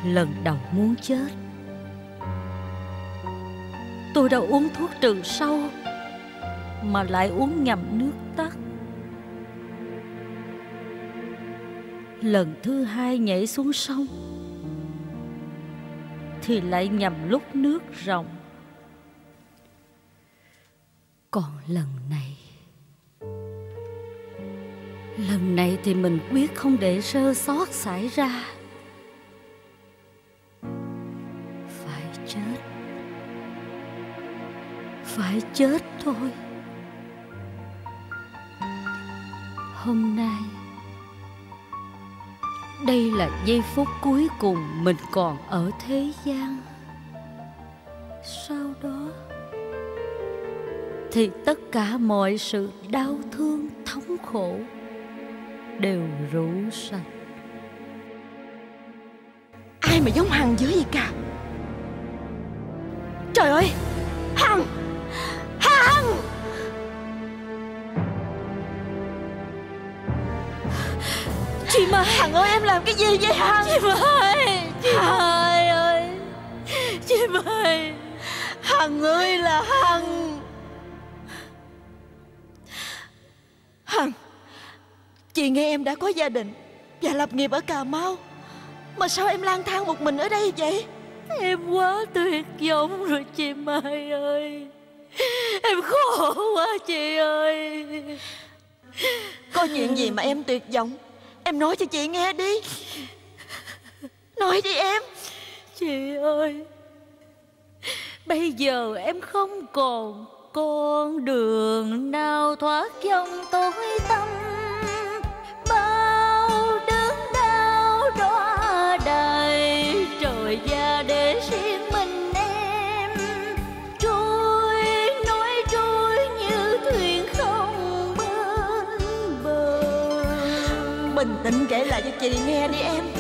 Lần đầu muốn chết. Tôi đã uống thuốc trừ sâu, mà lại uống nhầm nước tắt. Lần thứ hai nhảy xuống sông, thì lại nhầm lúc nước rộng. Còn lần này lần này thì mình quyết không để sơ sót xảy ra. Phải chết thôi. Hôm nay, đây là giây phút cuối cùng mình còn ở thế gian. Sau đó, thì tất cả mọi sự đau thương, thống khổ đều rũ sạch. Ai mà giống Hằng dữ vậy cả? Trời ơi! Mà Hằng ơi em làm cái gì vậy Hằng? Chị Mai. Chị Mai ơi? Chị Mai. Hằng ơi là Hằng. Hằng Chị nghe em đã có gia đình Và lập nghiệp ở Cà Mau. Mà sao em lang thang một mình ở đây vậy? Em quá tuyệt vọng rồi chị Mai ơi. Em khổ quá chị ơi. Có chuyện gì mà em tuyệt vọng Em nói cho chị nghe đi. Nói đi em. Chị ơi, Bây giờ em không còn con đường nào thoát trong tối tâm tình kể lại cho chị nghe đi em.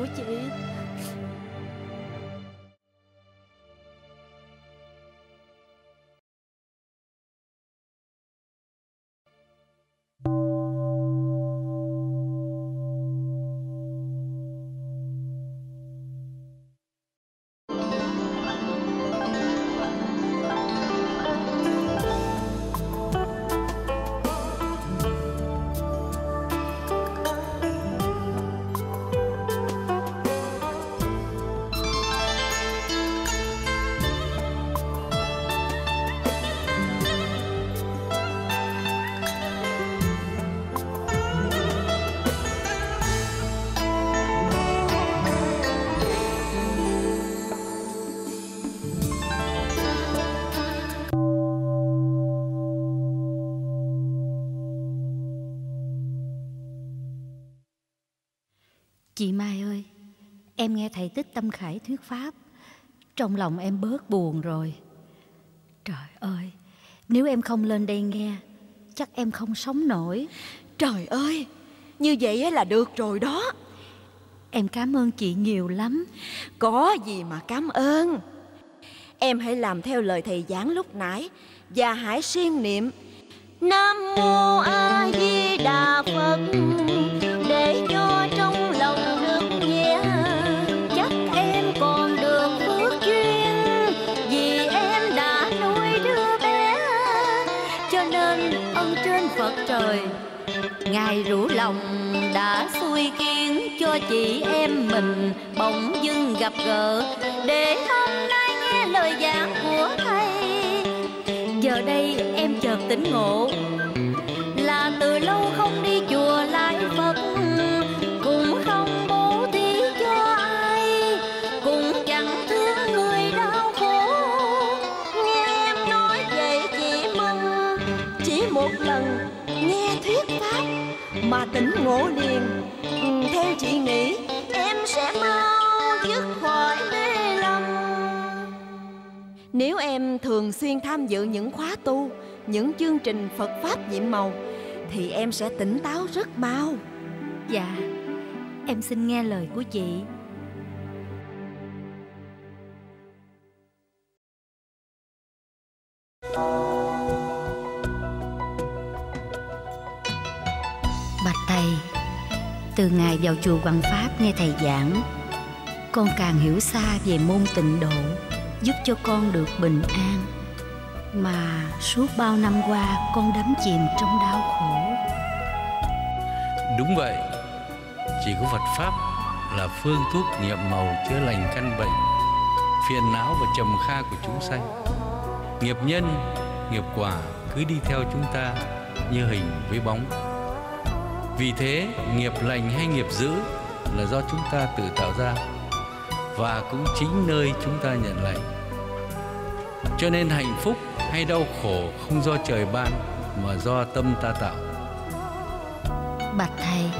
Của chị. Chị Mai ơi, em nghe thầy Tích Tâm Khải thuyết pháp, trong lòng em bớt buồn rồi. Trời ơi, nếu em không lên đây nghe, chắc em không sống nổi. Trời ơi, như vậy là được rồi đó Em cảm ơn chị nhiều lắm. Có gì mà cảm ơn Em hãy làm theo lời thầy giảng lúc nãy Và hãy siêng niệm Nam Mô A Di Đà Phật Để cho trong Trời, Ngài rủ lòng đã xui kiến cho chị em mình bỗng dưng gặp gỡ. Để hôm nay nghe lời giảng của thầy. Giờ đây em chợt tỉnh ngộ. Tỉnh ngộ liền. Theo chị nghĩ em sẽ mau dứt khỏi mê lầm. Nếu em thường xuyên tham dự những khóa tu Những chương trình Phật Pháp nhiệm màu Thì em sẽ tỉnh táo rất mau. Dạ, em xin nghe lời của chị. Bạch từ ngày vào chùa Hoàng Pháp nghe thầy giảng, con càng hiểu xa về môn tịnh độ, giúp cho con được bình an. Mà suốt bao năm qua con đắm chìm trong đau khổ. Đúng vậy, chỉ có Phật Pháp là phương thuốc nhiệm màu chữa lành căn bệnh, phiền não và trầm kha của chúng sanh. Nghiệp nhân, nghiệp quả cứ đi theo chúng ta như hình với bóng. Vì thế, nghiệp lành hay nghiệp dữ là do chúng ta tự tạo ra và cũng chính nơi chúng ta nhận lành. Cho nên hạnh phúc hay đau khổ không do trời ban mà do tâm ta tạo. Bạch thầy,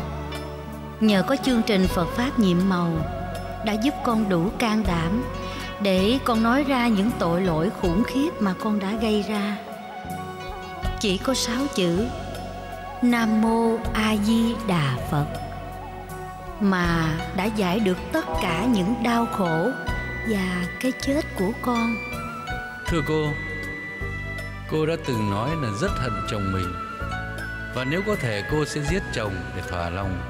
nhờ có chương trình Phật Pháp nhiệm màu đã giúp con đủ can đảm để con nói ra những tội lỗi khủng khiếp mà con đã gây ra. Chỉ có sáu chữ Nam Mô A Di Đà Phật. mà đã giải được tất cả những đau khổ và cái chết của con Thưa cô, cô đã từng nói là rất hận chồng mình và nếu có thể cô sẽ giết chồng để thỏa lòng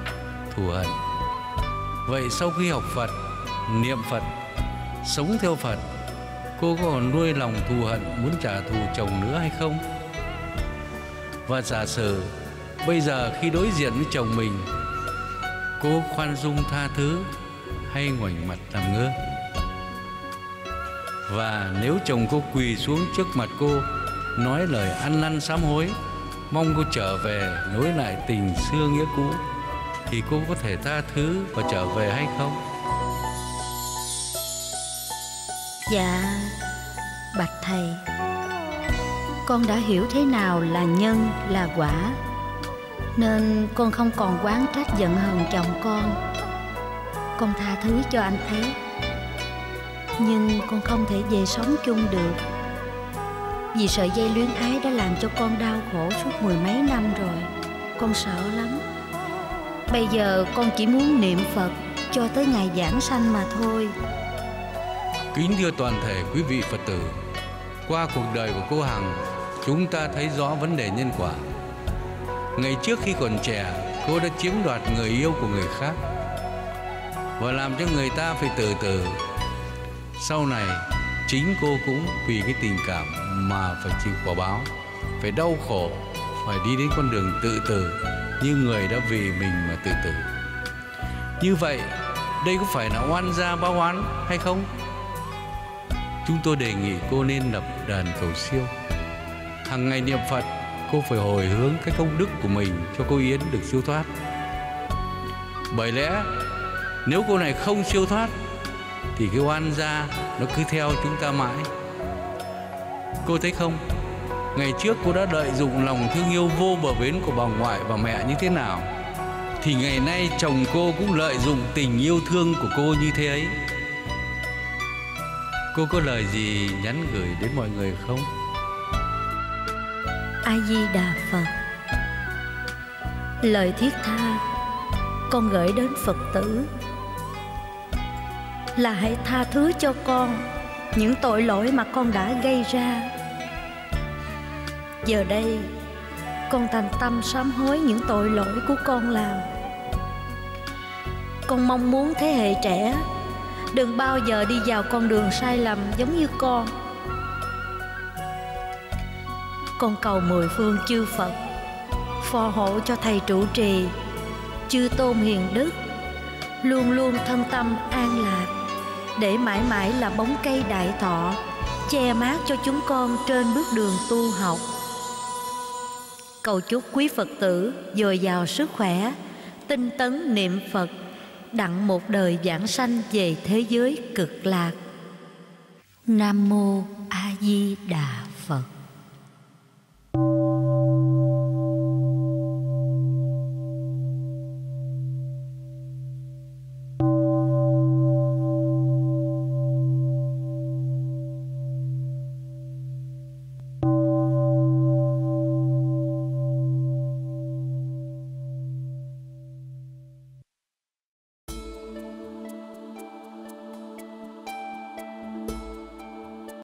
thù hận. Vậy sau khi học Phật, niệm Phật, sống theo Phật, cô có còn nuôi lòng thù hận muốn trả thù chồng nữa hay không? Và giả sử bây giờ khi đối diện với chồng mình, cô khoan dung tha thứ hay ngoảnh mặt làm ngơ? Và nếu chồng cô quỳ xuống trước mặt cô Nói lời ăn năn sám hối Mong cô trở về nối lại tình xưa nghĩa cũ Thì cô có thể tha thứ và trở về hay không? Dạ Bạch Thầy Con đã hiểu thế nào là nhân là quả nên con không còn quán trách giận hờn chồng con. Con tha thứ cho anh ấy. Nhưng con không thể về sống chung được. Vì sợi dây luyến ái đã làm cho con đau khổ suốt mười mấy năm rồi. Con sợ lắm. Bây giờ con chỉ muốn niệm Phật cho tới ngày giảng sanh mà thôi. Kính thưa toàn thể quý vị Phật tử, Qua cuộc đời của cô Hằng, Chúng ta thấy rõ vấn đề nhân quả. Ngày trước khi còn trẻ Cô đã chiếm đoạt người yêu của người khác Và làm cho người ta phải từ từ Sau này Chính cô cũng vì cái tình cảm Mà phải chịu quả báo Phải đau khổ Phải đi đến con đường tự tử Như người đã vì mình mà tự tử Như vậy Đây có phải là oan gia báo oán hay không? chúng tôi đề nghị cô nên lập đàn cầu siêu. Hàng ngày niệm Phật, cô phải hồi hướng cái công đức của mình cho cô Yến được siêu thoát. Bởi lẽ, nếu cô này không siêu thoát, thì cái oan gia nó cứ theo chúng ta mãi. Cô thấy không? Ngày trước cô đã lợi dụng lòng thương yêu vô bờ bến của bà ngoại và mẹ như thế nào, thì ngày nay chồng cô cũng lợi dụng tình yêu thương của cô như thế ấy Cô có lời gì nhắn gửi đến mọi người không? A Di Đà Phật. Lời thiết tha, con gửi đến Phật tử là hãy tha thứ cho con những tội lỗi mà con đã gây ra. Giờ đây, con thành tâm sám hối những tội lỗi của con làm. Con mong muốn thế hệ trẻ đừng bao giờ đi vào con đường sai lầm giống như con con cầu mười phương chư phật. Phò hộ cho thầy trụ trì, chư tôn hiền đức, luôn luôn thân tâm an lạc, để mãi mãi là bóng cây đại thọ, che mát cho chúng con trên bước đường tu học. Cầu chúc quý phật tử dồi dào sức khỏe, tinh tấn niệm phật, đặng một đời giảng sanh về thế giới cực lạc. Nam mô a di đà phật.